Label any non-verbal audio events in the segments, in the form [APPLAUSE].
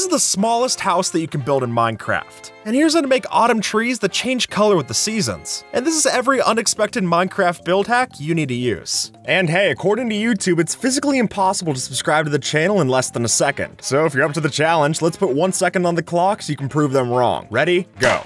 This is the smallest house that you can build in Minecraft. And here's how to make autumn trees that change color with the seasons. And this is every unexpected Minecraft build hack you need to use. And hey, according to YouTube, it's physically impossible to subscribe to the channel in less than a second. So if you're up to the challenge, let's put one second on the clock so you can prove them wrong. Ready? Go.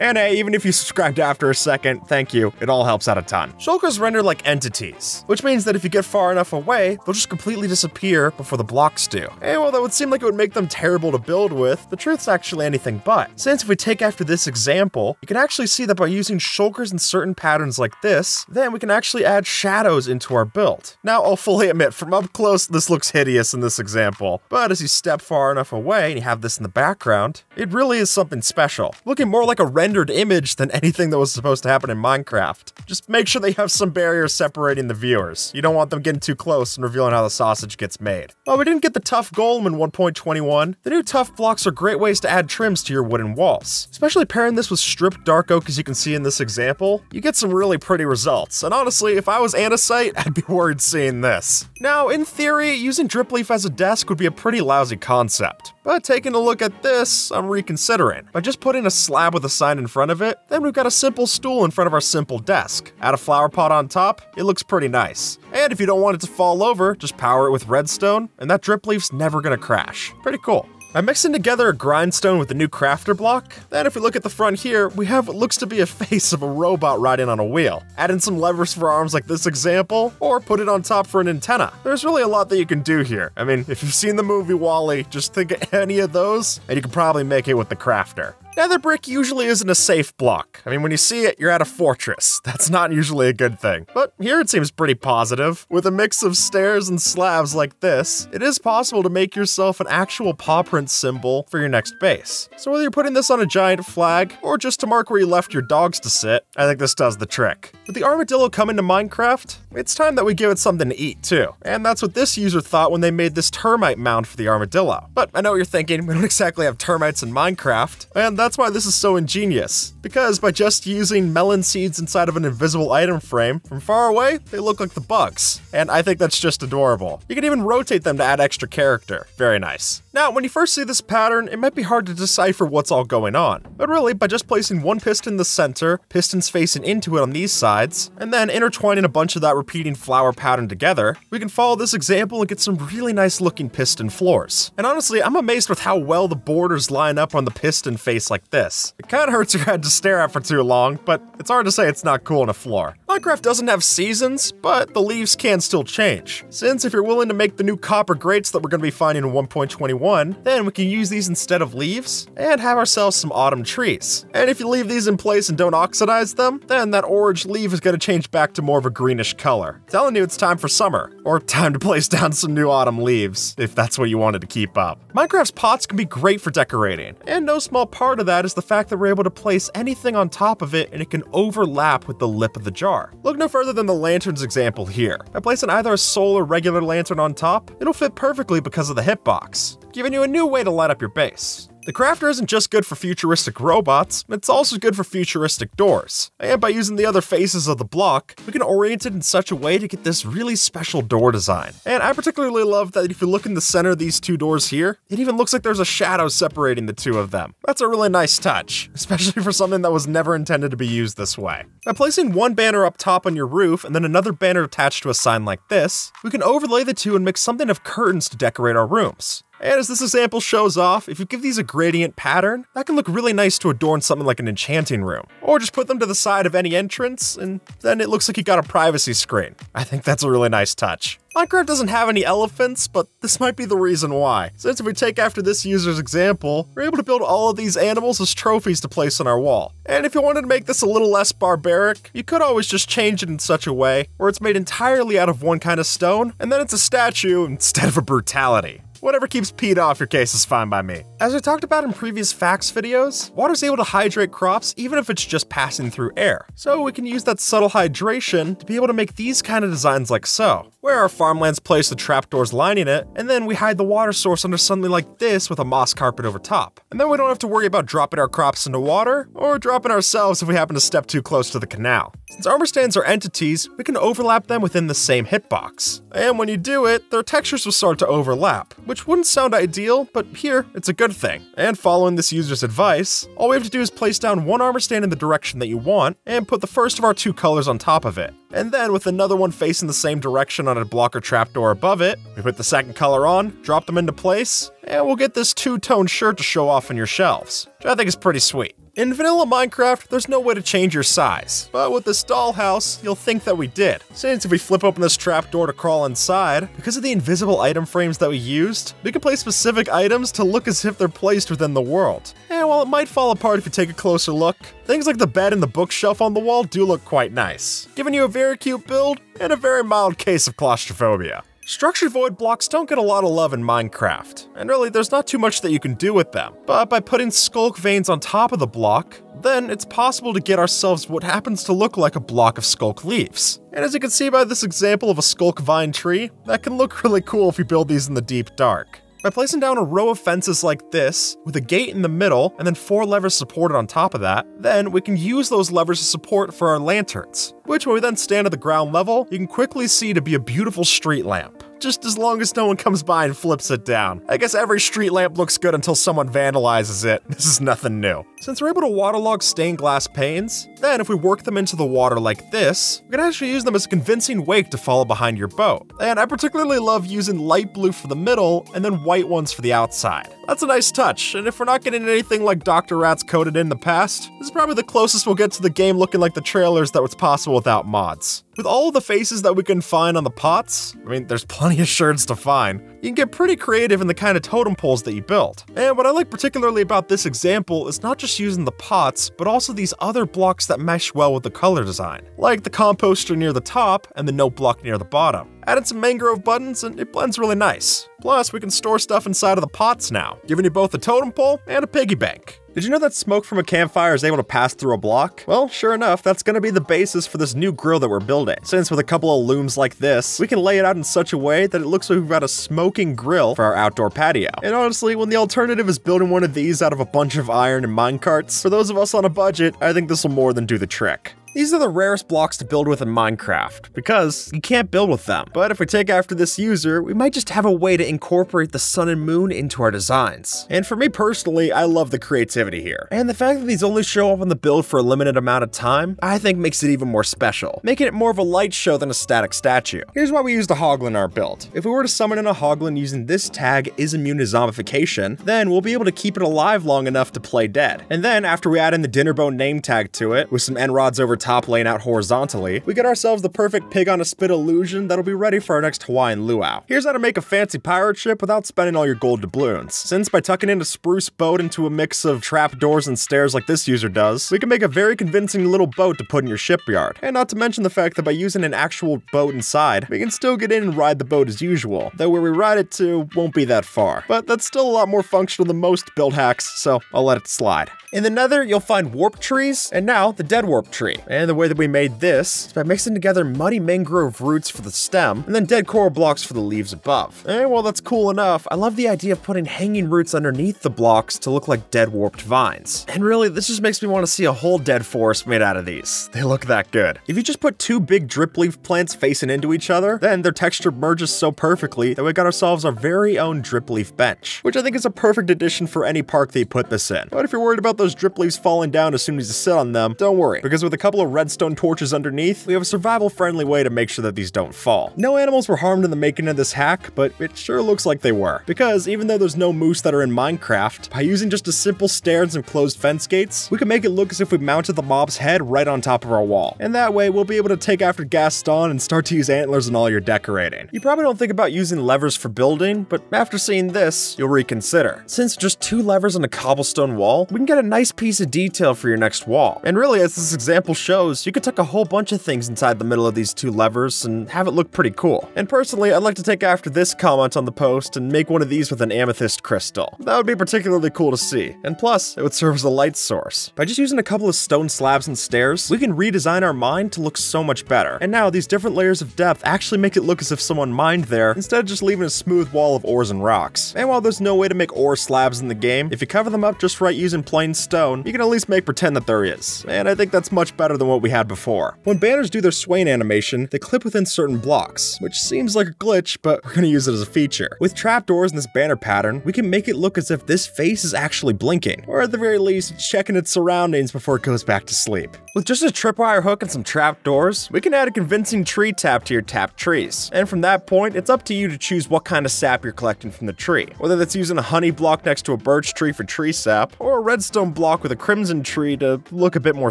And hey, even if you subscribed after a second, thank you. It all helps out a ton. Shulkers render like entities, which means that if you get far enough away, they'll just completely disappear before the blocks do. Eh, and while that would seem like it would make them terrible to build with, the truth's actually anything but. Since if we take after this example, you can actually see that by using shulkers in certain patterns like this, then we can actually add shadows into our build. Now, I'll fully admit, from up close, this looks hideous in this example, but as you step far enough away and you have this in the background, it really is something special. Looking more like a rendered image than anything that was supposed to happen in Minecraft. Just make sure they have some barriers separating the viewers. You don't want them getting too close and revealing how the sausage gets made. While we didn't get the tuff golem in 1.21, the new tuff blocks are great ways to add trims to your wooden walls. Especially pairing this with stripped dark oak as you can see in this example, you get some really pretty results. And honestly, if I was Andesite, I'd be worried seeing this. Now, in theory, using drip leaf as a desk would be a pretty lousy concept. But taking a look at this, I'm reconsidering. By just putting a slab with a sign in front of it, then we've got a simple stool in front of our simple desk. Add a flower pot on top, it looks pretty nice. And if you don't want it to fall over, just power it with redstone, and that drip leaf's never gonna crash. Pretty cool. I'm mixing together a grindstone with the new crafter block. Then if we look at the front here, we have what looks to be a [LAUGHS] face of a robot riding on a wheel. Add in some levers for arms like this example, or put it on top for an antenna. There's really a lot that you can do here. I mean, if you've seen the movie WALL-E, just think of [LAUGHS] any of those, and you can probably make it with the crafter. Nether brick usually isn't a safe block. I mean, when you see it, you're at a fortress. [LAUGHS] That's not usually a good thing. But here it seems pretty positive. With a mix of stairs and slabs like this, it is possible to make yourself an actual paw print symbol for your next base. So whether you're putting this on a giant flag, or just to mark where you left your dogs to sit, I think this does the trick. With the armadillo coming to Minecraft, it's time that we give it something to eat too. And that's what this user thought when they made this termite mound for the armadillo. But I know what you're thinking, we don't [LAUGHS] exactly have termites in Minecraft, and that's why this is so ingenious. Because by just using melon seeds inside of an invisible item frame, from far away, they look like the bugs. And I think that's just adorable. You can even rotate them to add extra character. Very nice. Now, when you first see this pattern, it might be hard to decipher what's all going on. But really, by just placing one piston in the center, pistons facing into it on these sides, and then intertwining a bunch of that repeating flower pattern together, we can follow this example and get some really nice looking piston floors. And honestly, I'm amazed with how well the borders line up on the piston face like this. It kinda hurts your head to stare at for too long, but it's hard to say it's not cool on a floor. Minecraft doesn't have seasons, but the leaves can still change. Since if you're willing to make the new copper grates that we're going to be finding in 1.21, then we can use these instead of leaves and have ourselves some autumn trees. And if you leave these in place and don't oxidize them, then that orange leaf is going to change back to more of a greenish color. Telling you it's time for summer, or [LAUGHS] time to place down some new autumn leaves, if that's what you wanted to keep up. Minecraft's pots can be great for decorating, and no small part of that is the fact that we're able to place anything on top of it and it can overlap with the lip of the jar. Look no further than the lanterns example here. By placing either a soul or regular lantern on top, it'll fit perfectly because of the hitbox, giving you a new way to light up your base. The crafter isn't just good for futuristic robots, it's also good for futuristic doors. And by using the other faces of the block, we can orient it in such a way to get this really special door design. And I particularly love that if you look in the center of these two doors here, it even looks like there's a shadow separating the two of them. That's a really nice touch, [LAUGHS] especially for something that was never intended to be used this way. By placing one banner up top on your roof and then another banner attached to a sign like this, we can overlay the two and make something of curtains to decorate our rooms. And as this example shows off, if you give these a gradient pattern, that can look really nice to adorn something like an enchanting room. Or just put them to the side of any entrance, and then it looks like you got a privacy screen. I think that's a really nice touch. Minecraft doesn't have any elephants, but this might be the reason why. Since if we take after this user's example, we're able to build all of these animals as trophies to place on our wall. And if you wanted to make this a little less barbaric, you could always just change it in such a way where it's made entirely out of one kind of stone, and then it's a statue instead of a brutality. Whatever keeps Pete off your case is fine by me. As we talked about in previous facts videos, water's able to hydrate crops even if it's just passing through air. So we can use that subtle hydration to be able to make these kind of designs like so, where our farmlands place the trapdoors lining it, and then we hide the water source under something like this with a moss carpet over top. And then we don't have to worry about dropping our crops into water, or dropping ourselves if we happen to step too close to the canal. Since armor stands are entities, we can overlap them within the same hitbox. And when you do it, their textures will start to overlap, which wouldn't sound ideal, but here, it's a good thing. And following this user's advice, all we have to do is place down one armor stand in the direction that you want, and put the first of our two colors on top of it. And then with another one facing the same direction on a block or trapdoor above it, we put the second color on, drop them into place, and we'll get this two-tone shirt to show off on your shelves, which I think is pretty sweet. In vanilla Minecraft, there's no way to change your size, but with this dollhouse, you'll think that we did. Since if we flip open this trapdoor to crawl inside, because of the invisible item frames that we used, we can place specific items to look as if they're placed within the world. And while it might fall apart if you take a closer look, things like the bed and the bookshelf on the wall do look quite nice, giving you a very cute build and a very mild case of claustrophobia. Structured void blocks don't get a lot of love in Minecraft, and really there's not too much that you can do with them. But by putting sculk veins on top of the block, then it's possible to get ourselves what happens to look like a block of sculk leaves. And as you can see by this example of a sculk vine tree, that can look really cool if you build these in the deep dark. By placing down a row of fences like this, with a gate in the middle, and then four levers supported on top of that, then we can use those levers as support for our lanterns, which when we then stand at the ground level, you can quickly see to be a beautiful street lamp just as long as no one comes by and flips it down. I guess every street lamp looks good until someone vandalizes it. [LAUGHS] This is nothing new. Since we're able to waterlog stained glass panes, then if we work them into the water like this, we can actually use them as a convincing wake to follow behind your boat. And I particularly love using light blue for the middle and then white ones for the outside. That's a nice touch, and if we're not getting anything like Dr. Rat's coded in the past, this is probably the closest we'll get to the game looking like the trailers that was possible without mods. With all the faces that we can find on the pots, I mean, there's plenty of sherds to find, you can get pretty creative in the kind of totem poles that you build. And what I like particularly about this example is not just using the pots, but also these other blocks that mesh well with the color design, like the composter near the top and the note block near the bottom. Added some mangrove buttons and it blends really nice. Plus, we can store stuff inside of the pots now, giving you both a totem pole and a piggy bank. Did you know that smoke from a campfire is able to pass through a block? Well, sure enough, that's to be the basis for this new grill that we're building. Since with a couple of looms like this, we can lay it out in such a way that it looks like we've got a smoking grill for our outdoor patio. And honestly, when the alternative is building one of these out of a bunch of iron and minecarts, for those of us on a budget, I think this will more than do the trick. These are the rarest blocks to build with in Minecraft, because you can't build with them. But if we take after this user, we might just have a way to incorporate the sun and moon into our designs. And for me personally, I love the creativity here. And the fact that these only show up on the build for a limited amount of time, I think makes it even more special, making it more of a light show than a static statue. Here's why we used a Hoglin in our build. If we were to summon in a Hoglin using this tag is immune to zombification, then we'll be able to keep it alive long enough to play dead. And then after we add in the Dinnerbone name tag to it, with some end rods over top lane out horizontally, we get ourselves the perfect pig on a spit illusion that'll be ready for our next Hawaiian luau. Here's how to make a fancy pirate ship without spending all your gold doubloons. Since by tucking in a spruce boat into a mix of trapdoors and stairs like this user does, we can make a very convincing little boat to put in your shipyard. And not to mention the fact that by using an actual boat inside, we can still get in and ride the boat as usual, though where we ride it to won't be that far. But that's still a lot more functional than most build hacks, so I'll let it slide. In the nether, you'll find warp trees, and now the dead warp tree. And the way that we made this is by mixing together muddy mangrove roots for the stem, and then dead coral blocks for the leaves above. Eh, and while that's cool enough, I love the idea of putting hanging roots underneath the blocks to look like dead warped vines. And really, this just makes me want to see a whole dead forest made out of these. They look that good. If you just put two big drip leaf plants facing into each other, then their texture merges so perfectly that we got ourselves our very own drip leaf bench, which I think is a perfect addition for any park that you put this in. But if you're worried about those drip leaves falling down as soon as you sit on them, don't worry, because with a couple of redstone torches underneath, we have a survival-friendly way to make sure that these don't fall. No animals were harmed in the making of this hack, but it sure looks like they were. Because even though there's no moose that are in Minecraft, by using just a simple stair and some closed fence gates, we can make it look as if we mounted the mob's head right on top of our wall. And that way, we'll be able to take after Gaston and start to use antlers in all your decorating. You probably don't think about using levers for building, but after seeing this, you'll reconsider. Since just two levers on a cobblestone wall, we can get a nice piece of detail for your next wall. And really, as this example shows, you could tuck a whole bunch of things inside the middle of these two levers and have it look pretty cool. And personally, I'd like to take after this comment on the post and make one of these with an amethyst crystal. That would be particularly cool to see. And plus, it would serve as a light source. By just using a couple of stone slabs and stairs, we can redesign our mine to look so much better. And now, these different layers of depth actually make it look as if someone mined there, instead of just leaving a smooth wall of ores and rocks. And while there's no way to make ore slabs in the game, if you cover them up just right using plain stone, you can at least make pretend that there is, and I think that's much better than what we had before. When banners do their swaying animation, they clip within certain blocks, which seems like a glitch, but we're gonna use it as a feature. With trapdoors in this banner pattern, we can make it look as if this face is actually blinking, or at the very least, checking its surroundings before it goes back to sleep. With just a tripwire hook and some trapdoors, we can add a convincing tree tap to your tapped trees. And from that point, it's up to you to choose what kind of sap you're collecting from the tree. Whether that's using a honey block next to a birch tree for tree sap, or a redstone block with a crimson tree to look a bit more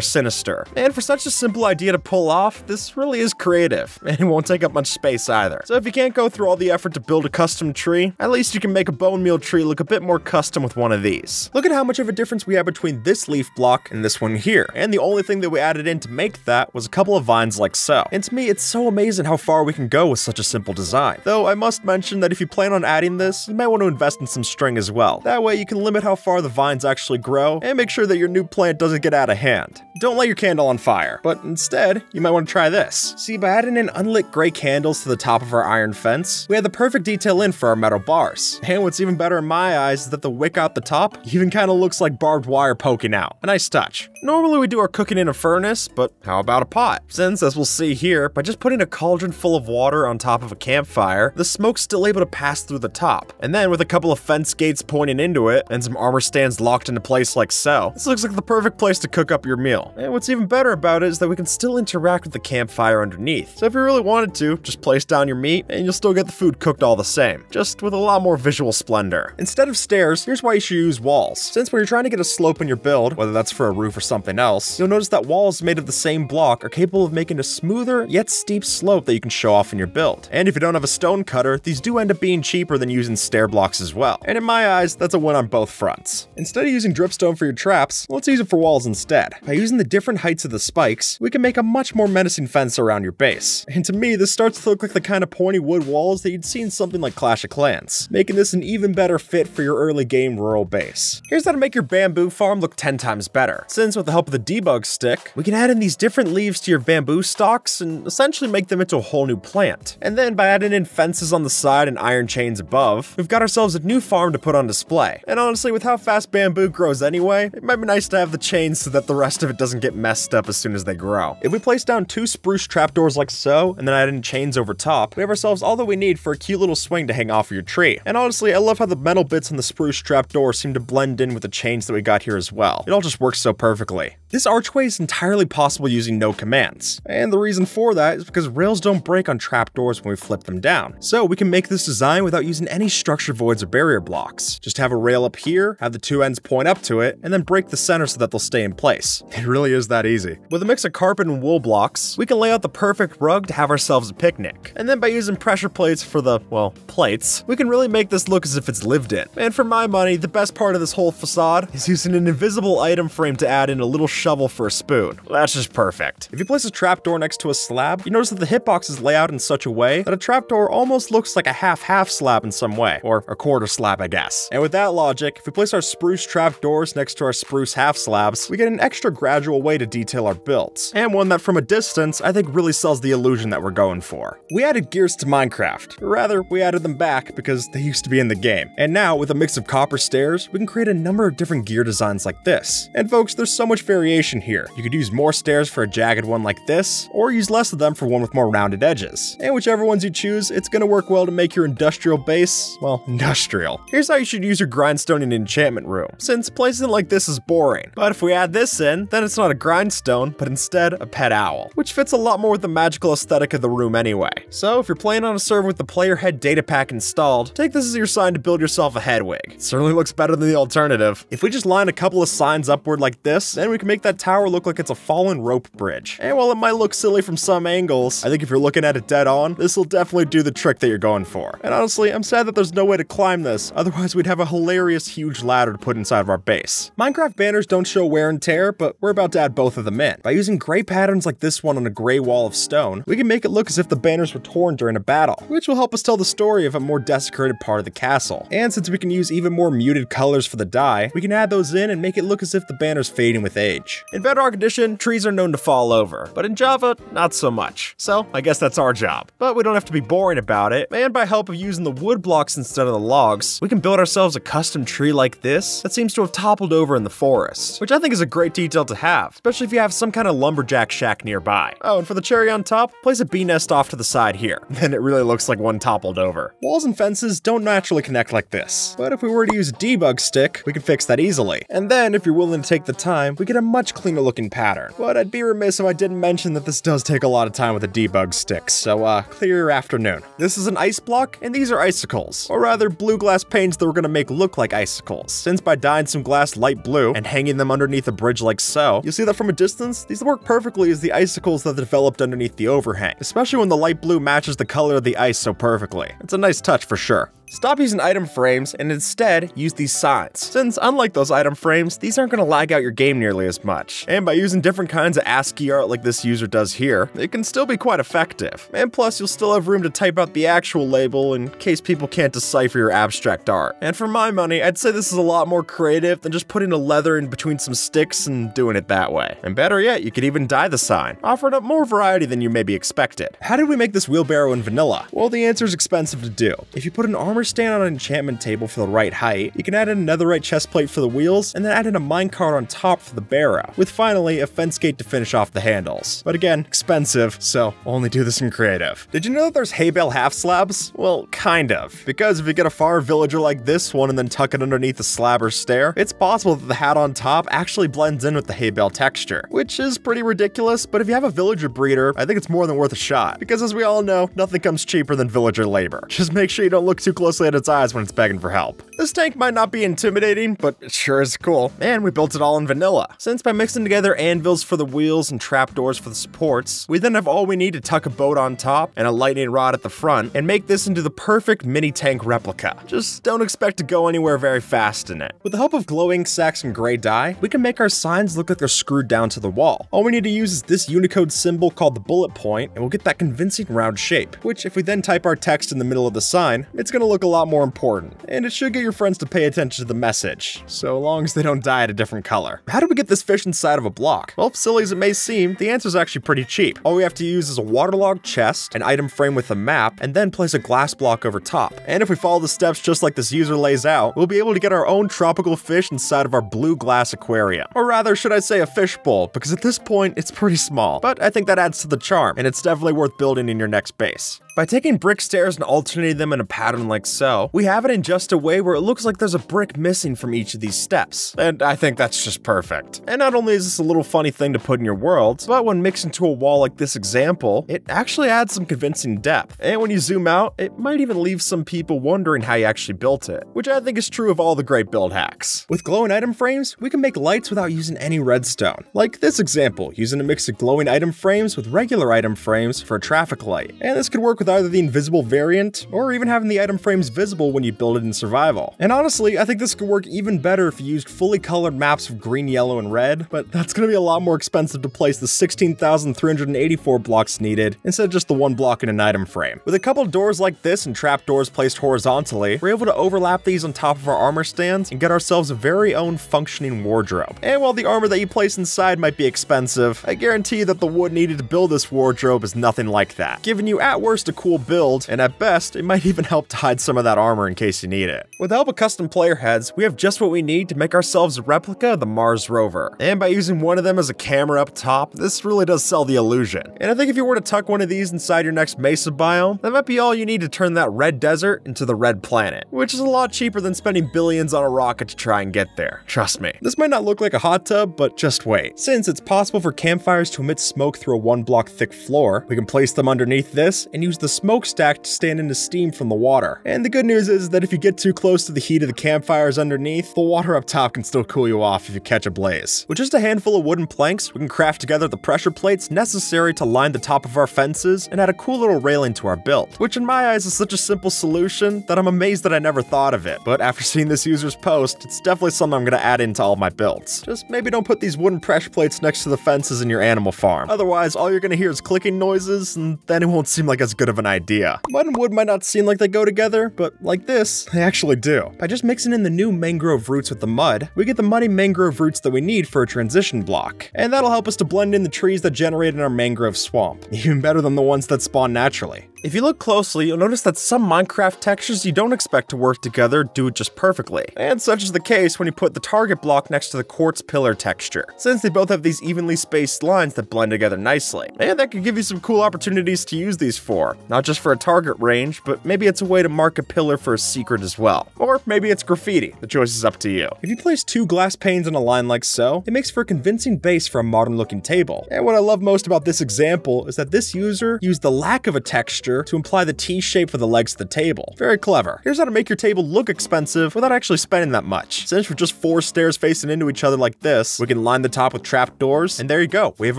sinister. And for such a simple idea to pull off, this really is creative, [LAUGHS] and it won't take up much space either. So if you can't go through all the effort to build a custom tree, at least you can make a bone meal tree look a bit more custom with one of these. Look at how much of a difference we have between this leaf block and this one here, and the only thing that we added in to make that was a couple of vines like so. And to me, it's so amazing how far we can go with such a simple design. Though I must mention that if you plan on adding this, you might want to invest in some string as well. That way you can limit how far the vines actually grow, and make sure that your new plant doesn't get out of hand. Don't light your candle on fire, but instead, you might want to try this. See, by adding in unlit gray candles to the top of our iron fence, we had the perfect detail in for our metal bars. And what's even better in my eyes is that the wick out the top even kind of looks like barbed wire poking out. A nice touch. Normally we do our cooking in a furnace, but how about a pot? Since, as we'll see here, by just putting a cauldron full of water on top of a campfire, the smoke's still able to pass through the top. And then with a couple of fence gates pointing into it, and some armor stands locked into place like so, this looks like the perfect place to cook up your meal. And what's even better about it is that we can still interact with the campfire underneath. So if you really wanted to, just place down your meat, and you'll still get the food cooked all the same, just with a lot more visual splendor. Instead of stairs, here's why you should use walls. Since when you're trying to get a slope in your build, whether that's for a roof or something else, you'll notice that walls made of the same block are capable of making a smoother yet steep slope that you can show off in your build. And if you don't have a stone cutter, these do end up being cheaper than using stair blocks as well. And in my eyes, that's a win on both fronts. Instead of using dripstone for your traps, let's use it for walls instead. By using the different heights of the spikes, we can make a much more menacing fence around your base. And to me, this starts to look like the kind of pointy wood walls that you'd see in something like Clash of Clans, making this an even better fit for your early game rural base. Here's how to make your bamboo farm look 10 times better. Since with the help of the debug stick, we can add in these different leaves to your bamboo stalks and essentially make them into a whole new plant. And then by adding in fences on the side and iron chains above, we've got ourselves a new farm to put on display. And honestly, with how fast bamboo grows anyway, it might be nice to have the chains so that the rest of it doesn't get messed up as soon as they grow. If we place down two spruce trapdoors like so, and then add in chains over top, we have ourselves all that we need for a cute little swing to hang off of your tree. And honestly, I love how the metal bits on the spruce trapdoor seem to blend in with the chains that we got here as well. It all just works so perfectly. This archway is entirely possible using no commands, and the reason for that is because rails don't break on trapdoors when we flip them down. So we can make this design without using any structure voids or barrier blocks. Just have a rail up here, have the two ends point up to it, and then break the center so that they'll stay in place. [LAUGHS] It really is that easy. With a mix of carpet and wool blocks, we can lay out the perfect rug to have ourselves a picnic. And then by using pressure plates for the, well, plates, we can really make this look as if it's lived in. And for my money, the best part of this whole facade is using an invisible item frame to add in a little shovel for a spoon. That's just perfect. If you place a trapdoor next to a slab, you notice that the hitboxes lay out in such a way that a trapdoor almost looks like a half-half slab in some way, or a quarter slab, I guess. And with that logic, if we place our spruce trapdoors next to our spruce half slabs, we get an extra gradual way to detail our builds, and one that from a distance, I think really sells the illusion that we're going for. We added gears to Minecraft, rather, we added them back because they used to be in the game. And now, with a mix of copper stairs, we can create a number of different gear designs like this. And folks, there's so much variation here. You could use more stairs for a jagged one like this, or use less of them for one with more rounded edges. And whichever ones you choose, it's gonna work well to make your industrial base, well, [LAUGHS] industrial. Here's how you should use your grindstone in an enchantment room, since placing it like this is boring. But if we add this in, then it's not a grindstone, but instead a pet owl, which fits a lot more with the magical aesthetic of the room anyway. So if you're playing on a server with the player head data pack installed, take this as your sign to build yourself a Hedwig. It certainly looks better than the alternative. If we just line a couple of signs upward like this, then we can make that tower look like it's a fallen rope bridge. And while it might look silly from some angles, I think if you're looking at it dead on, this will definitely do the trick that you're going for. And honestly, I'm sad that there's no way to climb this, otherwise we'd have a hilarious huge ladder to put inside of our base. Minecraft banners don't show wear and tear, but we're about to add both of them in. By using gray patterns like this one on a gray wall of stone, we can make it look as if the banners were torn during a battle, which will help us tell the story of a more desecrated part of the castle. And since we can use even more muted colors for the dye, we can add those in and make it look as if the banner's fading with age. In Bedrock Edition, trees are known to fall over, but in Java, not so much. So, I guess that's our job. But we don't have to be boring about it, and by help of using the wood blocks instead of the logs, we can build ourselves a custom tree like this that seems to have toppled over in the forest, which I think is a great detail to have, especially if you have some kind of lumberjack shack nearby. Oh, and for the cherry on top, place a bee nest off to the side here. [LAUGHS] Then it really looks like one toppled over. Walls and fences don't naturally connect like this, but if we were to use a debug stick, we can fix that easily. And then, if you're willing to take the time, we get a much cleaner looking pattern. But I'd be remiss if I didn't mention that this does take a lot of time with a debug stick, so uh, clear your afternoon. This is an ice block, and these are icicles, or rather blue glass panes that we're gonna make look like icicles, since by dyeing some glass light blue and hanging them underneath a bridge like so, you'll see that from a distance, these work perfectly as the icicles that developed underneath the overhang, especially when the light blue matches the color of the ice so perfectly. It's a nice touch for sure. Stop using item frames and instead use these signs, since unlike those item frames, these aren't going to lag out your game nearly as much. And by using different kinds of ASCII art like this user does here, it can still be quite effective. And plus, you'll still have room to type out the actual label in case people can't decipher your abstract art. And for my money, I'd say this is a lot more creative than just putting a leather in between some sticks and doing it that way. And better yet, you could even dye the sign, offering up more variety than you maybe expected. How did we make this wheelbarrow in vanilla? Well, the answer is expensive to do. If you put an armor stand on an enchantment table for the right height, you can add in a netherite chest plate for the wheels, and then add in a minecart on top for the barrow, with finally a fence gate to finish off the handles. But again, expensive, so only do this in creative. Did you know that there's hay bale half slabs? Well, kind of. Because if you get a far villager like this one and then tuck it underneath a slab or stair, it's possible that the hat on top actually blends in with the hay bale texture, which is pretty ridiculous, but if you have a villager breeder, I think it's more than worth a shot. Because as we all know, nothing comes cheaper than villager labor. Just make sure you don't look too closely at its eyes when it's begging for help. This tank might not be intimidating, but it sure is cool. And we built it all in vanilla. Since by mixing together anvils for the wheels and trapdoors for the supports, we then have all we need to tuck a boat on top and a lightning rod at the front and make this into the perfect mini tank replica. Just don't expect to go anywhere very fast in it. With the help of glow ink sacs and gray dye, we can make our signs look like they're screwed down to the wall. All we need to use is this Unicode symbol called the bullet point, and we'll get that convincing round shape, which if we then type our text in the middle of the sign, it's gonna look a lot more important, and it should get your friends to pay attention to the message, so long as they don't die a different color. How do we get this fish inside of a block? Well, silly as it may seem, the answer is actually pretty cheap. All we have to use is a waterlogged chest, an item frame with a map, and then place a glass block over top. And if we follow the steps just like this user lays out, we'll be able to get our own tropical fish inside of our blue glass aquarium. Or rather, should I say a fish bowl, because at this point, it's pretty small. But I think that adds to the charm, and it's definitely worth building in your next base. By taking brick stairs and alternating them in a pattern like so, we have it in just a way where it looks like there's a brick missing from each of these steps. And I think that's just perfect. And not only is this a little funny thing to put in your world, but when mixed into a wall like this example, it actually adds some convincing depth. And when you zoom out, it might even leave some people wondering how you actually built it, which I think is true of all the great build hacks. With glowing item frames, we can make lights without using any redstone. Like this example, using a mix of glowing item frames with regular item frames for a traffic light. And this could work with either the invisible variant, or even having the item frames visible when you build it in survival. And honestly, I think this could work even better if you used fully colored maps of green, yellow, and red, but that's gonna be a lot more expensive to place the 16,384 blocks needed, instead of just the one block in an item frame. With a couple doors like this and trapdoors placed horizontally, we're able to overlap these on top of our armor stands and get ourselves a very own functioning wardrobe. And while the armor that you place inside might be expensive, I guarantee you that the wood needed to build this wardrobe is nothing like that, giving you at worst a cool build, and at best, it might even help to hide some of that armor in case you need it. With help of custom player heads, we have just what we need to make ourselves a replica of the Mars rover. And by using one of them as a camera up top, this really does sell the illusion. And I think if you were to tuck one of these inside your next mesa biome, that might be all you need to turn that red desert into the red planet, which is a lot cheaper than spending billions on a rocket to try and get there. Trust me. This might not look like a hot tub, but just wait. Since it's possible for campfires to emit smoke through a one block thick floor, we can place them underneath this and use the smokestack to stand in the steam from the water. And the good news is that if you get too close to the heat of the campfires underneath, the water up top can still cool you off if you catch a blaze. With just a handful of wooden planks, we can craft together the pressure plates necessary to line the top of our fences and add a cool little railing to our build, which in my eyes is such a simple solution that I'm amazed that I never thought of it. But after [LAUGHS] seeing this user's post, it's definitely something I'm gonna add into all my builds. Just maybe don't put these wooden pressure plates next to the fences in your animal farm. Otherwise, all you're gonna hear is clicking noises, and then it won't seem like as good of an idea. Mud and wood might not seem like they go together, together, but like this, they actually do. By just mixing in the new mangrove roots with the mud, we get the muddy mangrove roots that we need for a transition block. And that'll help us to blend in the trees that generate in our mangrove swamp, [LAUGHS] even better than the ones that spawn naturally. If you look closely, you'll notice that some Minecraft textures you don't expect to work together do it just perfectly. And such is the case when you put the target block next to the quartz pillar texture, since they both have these evenly spaced lines that blend together nicely. And that could give you some cool opportunities to use these for, not just for a target range, but maybe it's a way to mark a pillar for a secret as well. Or maybe it's graffiti, the choice is up to you. If you place two glass panes in a line like so, it makes for a convincing base for a modern looking table. And what I love most about this example is that this user used the lack of a texture to imply the T shape for the legs of the table. Very clever. Here's how to make your table look expensive without actually spending that much. Since we're just four stairs facing into each other like this, we can line the top with trapdoors, and there you go. We have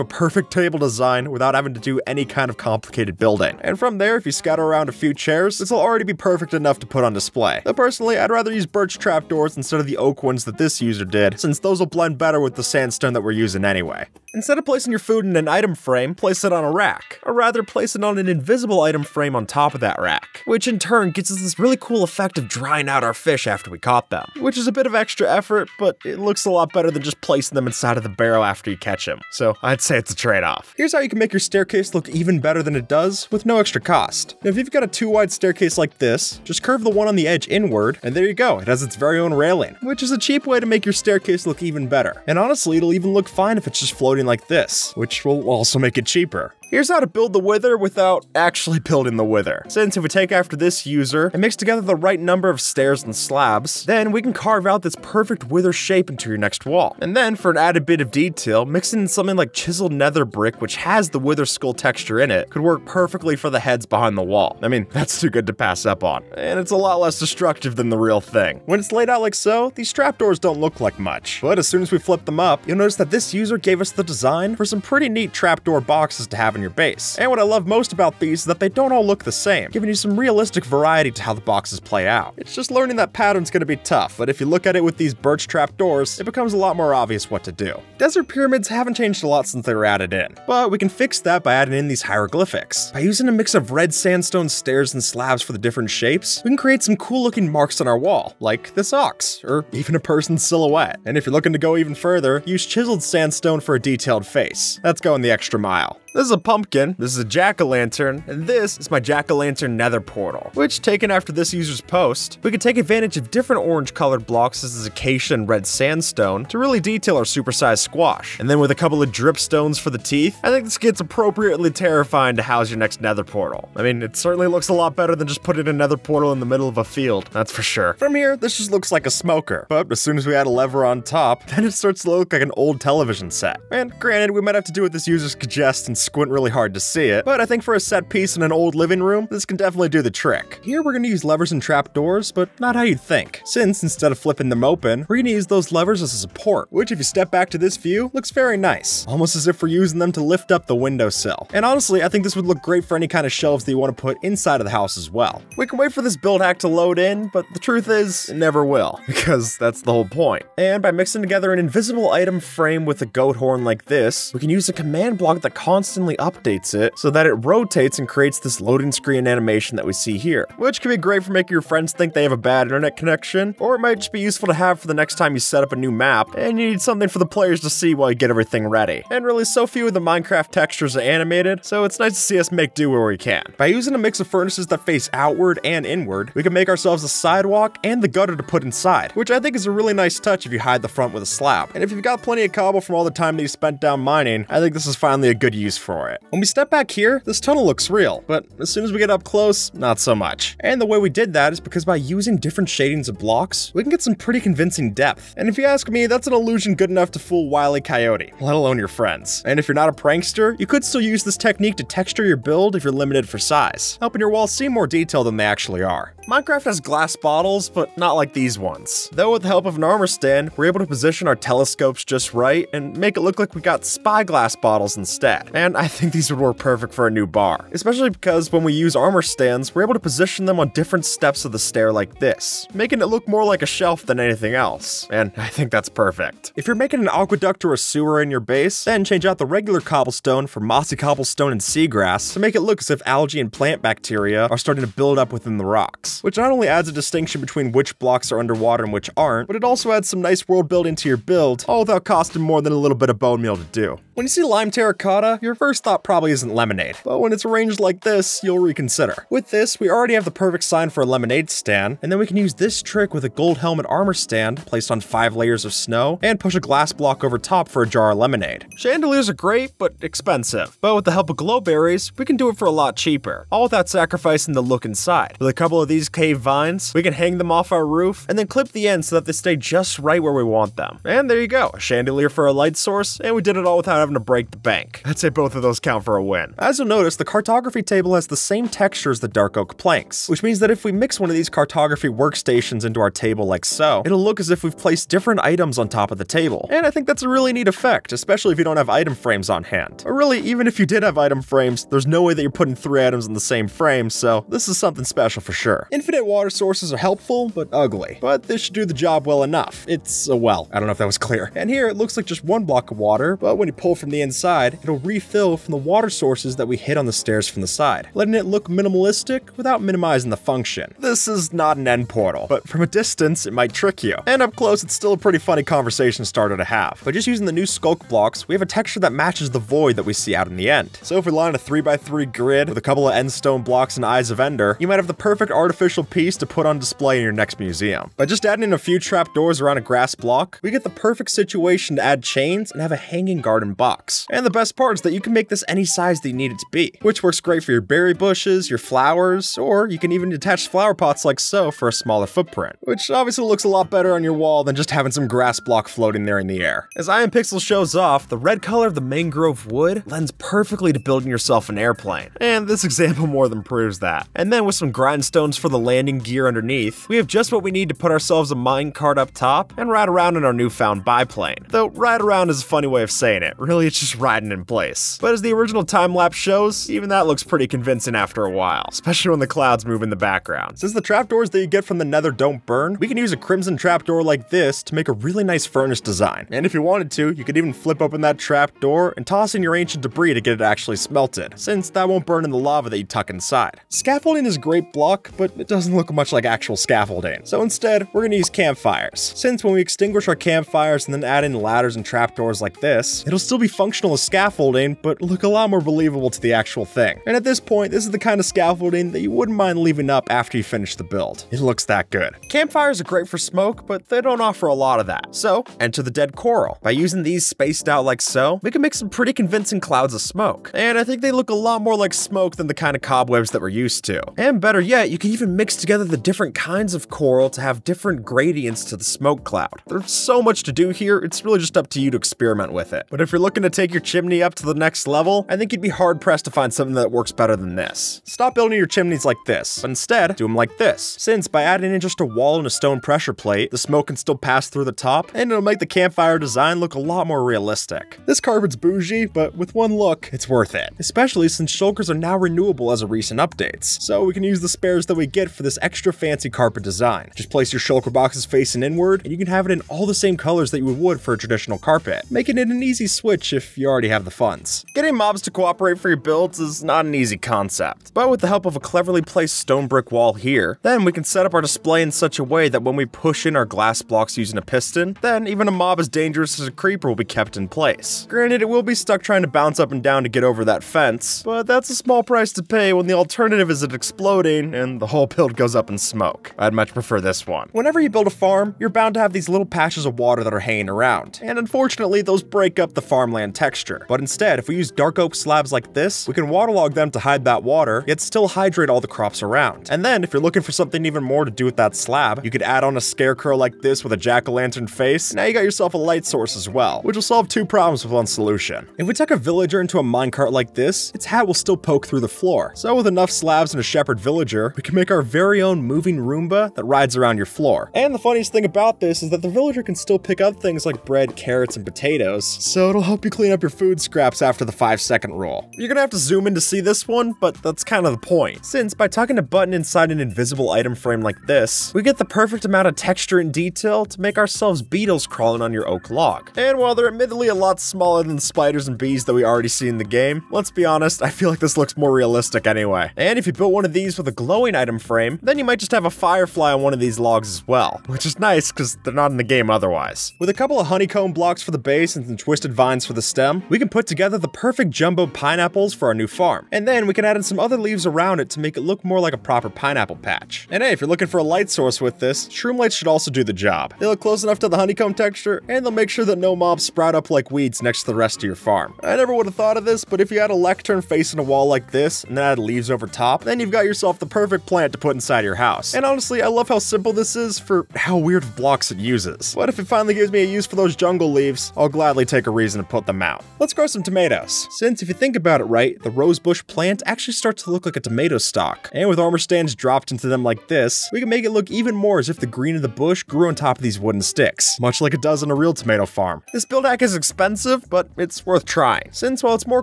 a perfect table design without having to do any kind of complicated building. And from there, if you scatter around a few chairs, this will already be perfect enough to put on display. Though personally, I'd rather use birch trapdoors instead of the oak ones that this user did, since those will blend better with the sandstone that we're using anyway. Instead of placing your food in an item frame, place it on a rack, or rather place it on an invisible item frame on top of that rack, which in turn gets us this really cool effect of drying out our fish after we caught them, which is a bit of extra effort, but it looks a lot better than just placing them inside of the barrel after you catch them, so I'd say it's a trade-off. Here's how you can make your staircase look even better than it does with no extra cost. Now, if you've got a too wide staircase like this, just curve the one on the edge inward, and there you go, it has its very own railing, which is a cheap way to make your staircase look even better. And honestly, it'll even look fine if it's just floating like this, which will also make it cheaper. Here's how to build the wither without actually [LAUGHS] building the wither. Since if we take after this user and mix together the right number of stairs and slabs, then we can carve out this perfect wither shape into your next wall. And then for an added bit of detail, mixing in something like chiseled nether brick which has the wither skull texture in it could work perfectly for the heads behind the wall. I mean, [LAUGHS] that's too good to pass up on. And it's a lot less destructive than the real thing. When it's laid out like so, these trapdoors don't look like much. But as soon as we flip them up, you'll notice that this user gave us the design for some pretty neat trapdoor boxes to have your base. And what I love most about these is that they don't all look the same, giving you some realistic variety to how the boxes play out. It's just learning that pattern's gonna be tough, but if you look at it with these birch trapdoors, it becomes a lot more obvious what to do. Desert pyramids haven't changed a lot since they were added in, but we can fix that by adding in these hieroglyphics. By using a mix of red sandstone stairs and slabs for the different shapes, we can create some cool looking marks on our wall, like this ox, or even a person's silhouette. And if you're looking to go even further, use chiseled sandstone for a detailed face. That's going the extra mile. This is a pumpkin, this is a jack-o'-lantern, and this is my jack-o'-lantern nether portal, which, taken after this user's post, we can take advantage of different orange-colored blocks such as acacia and red sandstone to really detail our supersized squash. And then with a couple of drip stones for the teeth, I think this gets appropriately terrifying to house your next nether portal. I mean, it certainly looks a lot better than just putting a nether portal in the middle of a field, that's for sure. From here, this just looks like a smoker, but as soon as we add a lever on top, [LAUGHS] then it starts to look like an old television set. And granted, we might have to do what this user suggests and squint really hard to see it, but I think for a set piece in an old living room, this can definitely do the trick. Here we're gonna use levers and trapdoors, but not how you'd think, since instead of flipping them open, we're gonna use those levers as a support, which if you step back to this view, looks very nice, almost as if we're using them to lift up the windowsill. And honestly, I think this would look great for any kind of shelves that you want to put inside of the house as well. We can wait for this build hack to load in, but the truth is, it never will, [LAUGHS] because that's the whole point. And by mixing together an invisible item frame with a goat horn like this, we can use a command block that constantly updates it so that it rotates and creates this loading screen animation that we see here, which can be great for making your friends think they have a bad internet connection, or it might just be useful to have for the next time you set up a new map and you need something for the players to see while you get everything ready. And really, so few of the Minecraft textures are animated, so it's nice to see us make do where we can. By using a mix of furnaces that face outward and inward, we can make ourselves a sidewalk and the gutter to put inside, which I think is a really nice touch if you hide the front with a slab. And if you've got plenty of cobble from all the time that you spent down mining, I think this is finally a good use for it. When we step back here, this tunnel looks real, but as soon as we get up close, not so much. And the way we did that is because by using different shadings of blocks, we can get some pretty convincing depth. And if you ask me, that's an illusion good enough to fool Wile E. Coyote, let alone your friends. And if you're not a prankster, you could still use this technique to texture your build if you're limited for size, helping your walls seem more detailed than they actually are. Minecraft has glass bottles, but not like these ones. Though with the help of an armor stand, we're able to position our telescopes just right and make it look like we got spyglass bottles instead. And I think these would work perfect for a new bar. Especially because when we use armor stands, we're able to position them on different steps of the stair like this, making it look more like a shelf than anything else. And I think that's perfect. If you're making an aqueduct or a sewer in your base, then change out the regular cobblestone for mossy cobblestone and seagrass to make it look as if algae and plant bacteria are starting to build up within the rocks, which not only adds a distinction between which blocks are underwater and which aren't, but it also adds some nice world building to your build, all without costing more than a little bit of bone meal to do. When you see lime terracotta, your first thought probably isn't lemonade, but when it's arranged like this, you'll reconsider. With this, we already have the perfect sign for a lemonade stand, and then we can use this trick with a gold helmet armor stand placed on five layers of snow, and push a glass block over top for a jar of lemonade. Chandeliers are great, but expensive. But with the help of glowberries, we can do it for a lot cheaper, all without sacrificing the look inside. With a couple of these cave vines, we can hang them off our roof, and then clip the ends so that they stay just right where we want them. And there you go, a chandelier for a light source, and we did it all without having to break the bank. I'd say both of those count for a win. As you'll notice, the cartography table has the same texture as the dark oak planks, which means that if we mix one of these cartography workstations into our table like so, it'll look as if we've placed different items on top of the table. And I think that's a really neat effect, especially if you don't have item frames on hand. Or really, even if you did have item frames, there's no way that you're putting three items in the same frame, so this is something special for sure. Infinite water sources are helpful, but ugly. But this should do the job well enough. It's a well. I don't know if that was clear. And here it looks like just one block of water, but when you pull from the inside, it'll refill from the water sources that we hit on the stairs from the side, letting it look minimalistic without minimizing the function. This is not an end portal, but from a distance, it might trick you. And up close, it's still a pretty funny conversation starter to have. But just using the new sculk blocks, we have a texture that matches the void that we see out in the end. So if we line a 3x3 grid with a couple of end stone blocks and eyes of ender, you might have the perfect artificial piece to put on display in your next museum. By just adding in a few trapdoors around a grass block, we get the perfect situation to add chains and have a hanging garden box. And the best part is that you can make this any size that you need it to be, which works great for your berry bushes, your flowers, or you can even attach flower pots like so for a smaller footprint, which obviously looks a lot better on your wall than just having some grass block floating there in the air. As Iron Pixel shows off, the red color of the mangrove wood lends perfectly to building yourself an airplane, and this example more than proves that. And then with some grindstones for the landing gear underneath, we have just what we need to put ourselves a minecart up top and ride around in our newfound biplane. Though ride around is a funny way of saying it, really it's just riding in place. But as the original time-lapse shows, even that looks pretty convincing after a while, especially when the clouds move in the background. Since the trapdoors that you get from the nether don't burn, we can use a crimson trapdoor like this to make a really nice furnace design. And if you wanted to, you could even flip open that trapdoor and toss in your ancient debris to get it actually smelted, since that won't burn in the lava that you tuck inside. Scaffolding is a great block, but it doesn't look much like actual scaffolding. So instead, we're gonna use campfires. Since when we extinguish our campfires and then add in ladders and trapdoors like this, it'll still be functional as scaffolding, but look a lot more believable to the actual thing. And at this point, this is the kind of scaffolding that you wouldn't mind leaving up after you finish the build. It looks that good. Campfires are great for smoke, but they don't offer a lot of that. So, enter the dead coral. By using these spaced out like so, we can make some pretty convincing clouds of smoke. And I think they look a lot more like smoke than the kind of cobwebs that we're used to. And better yet, you can even mix together the different kinds of coral to have different gradients to the smoke cloud. There's so much to do here, it's really just up to you to experiment with it. But if you're looking to take your chimney up to the next level, I think you'd be hard pressed to find something that works better than this. Stop building your chimneys like this, but instead, do them like this. Since by adding in just a wall and a stone pressure plate, the smoke can still pass through the top, and it'll make the campfire design look a lot more realistic. This carpet's bougie, but with one look, it's worth it. Especially since shulkers are now renewable as of recent updates, so we can use the spares that we get for this extra fancy carpet design. Just place your shulker boxes facing inward, and you can have it in all the same colors that you would for a traditional carpet, making it an easy switch if you already have the funds. Getting mobs to cooperate for your builds is not an easy concept, but with the help of a cleverly placed stone brick wall here, then we can set up our display in such a way that when we push in our glass blocks using a piston, then even a mob as dangerous as a creeper will be kept in place. Granted, it will be stuck trying to bounce up and down to get over that fence, but that's a small price to pay when the alternative is it exploding and the whole build goes up in smoke. I'd much prefer this one. Whenever you build a farm, you're bound to have these little patches of water that are hanging around, and unfortunately, those break up the farmland texture. But instead, if we use dark oak slabs like this, we can waterlog them to hide that water, yet still hydrate all the crops around. And then, if you're looking for something even more to do with that slab, you could add on a scarecrow like this with a jack-o'-lantern face, now you got yourself a light source as well, which will solve two problems with one solution. If we tuck a villager into a minecart like this, its hat will still poke through the floor. So with enough slabs and a shepherd villager, we can make our very own moving Roomba that rides around your floor. And the funniest thing about this is that the villager can still pick up things like bread, carrots, and potatoes, so it'll help you clean up your food scraps after the 5 second rule. You're gonna have to zoom in to see this one, but that's kind of the point. Since by tucking a button inside an invisible item frame like this, we get the perfect amount of texture and detail to make ourselves beetles crawling on your oak log. And while they're admittedly a lot smaller than the spiders and bees that we already see in the game, let's be honest, I feel like this looks more realistic anyway. And if you built one of these with a glowing item frame, then you might just have a firefly on one of these logs as well, which is nice because they're not in the game otherwise. With a couple of honeycomb blocks for the base and some twisted vines for the stem, we can put together the perfect jumbo pineapples for our new farm. And then we can add in some other leaves around it to make it look more like a proper pineapple patch. And hey, if you're looking for a light source with this, shroom lights should also do the job. They look close enough to the honeycomb texture, and they'll make sure that no mobs sprout up like weeds next to the rest of your farm. I never would have thought of this, but if you had a lectern facing a wall like this, and then add leaves over top, then you've got yourself the perfect plant to put inside your house. And honestly, I love how simple this is for how weird blocks it uses. But if it finally gives me a use for those jungle leaves, I'll gladly take a reason to put them out. Let's grow some tomatoes. Since if you think about it right, the rosebush plant actually starts to look like a tomato stalk. And with armor stands dropped into them like this, we can make it look even more as if the green of the bush grew on top of these wooden sticks, much like it does on a real tomato farm. This build hack is expensive, but it's worth trying, since while it's more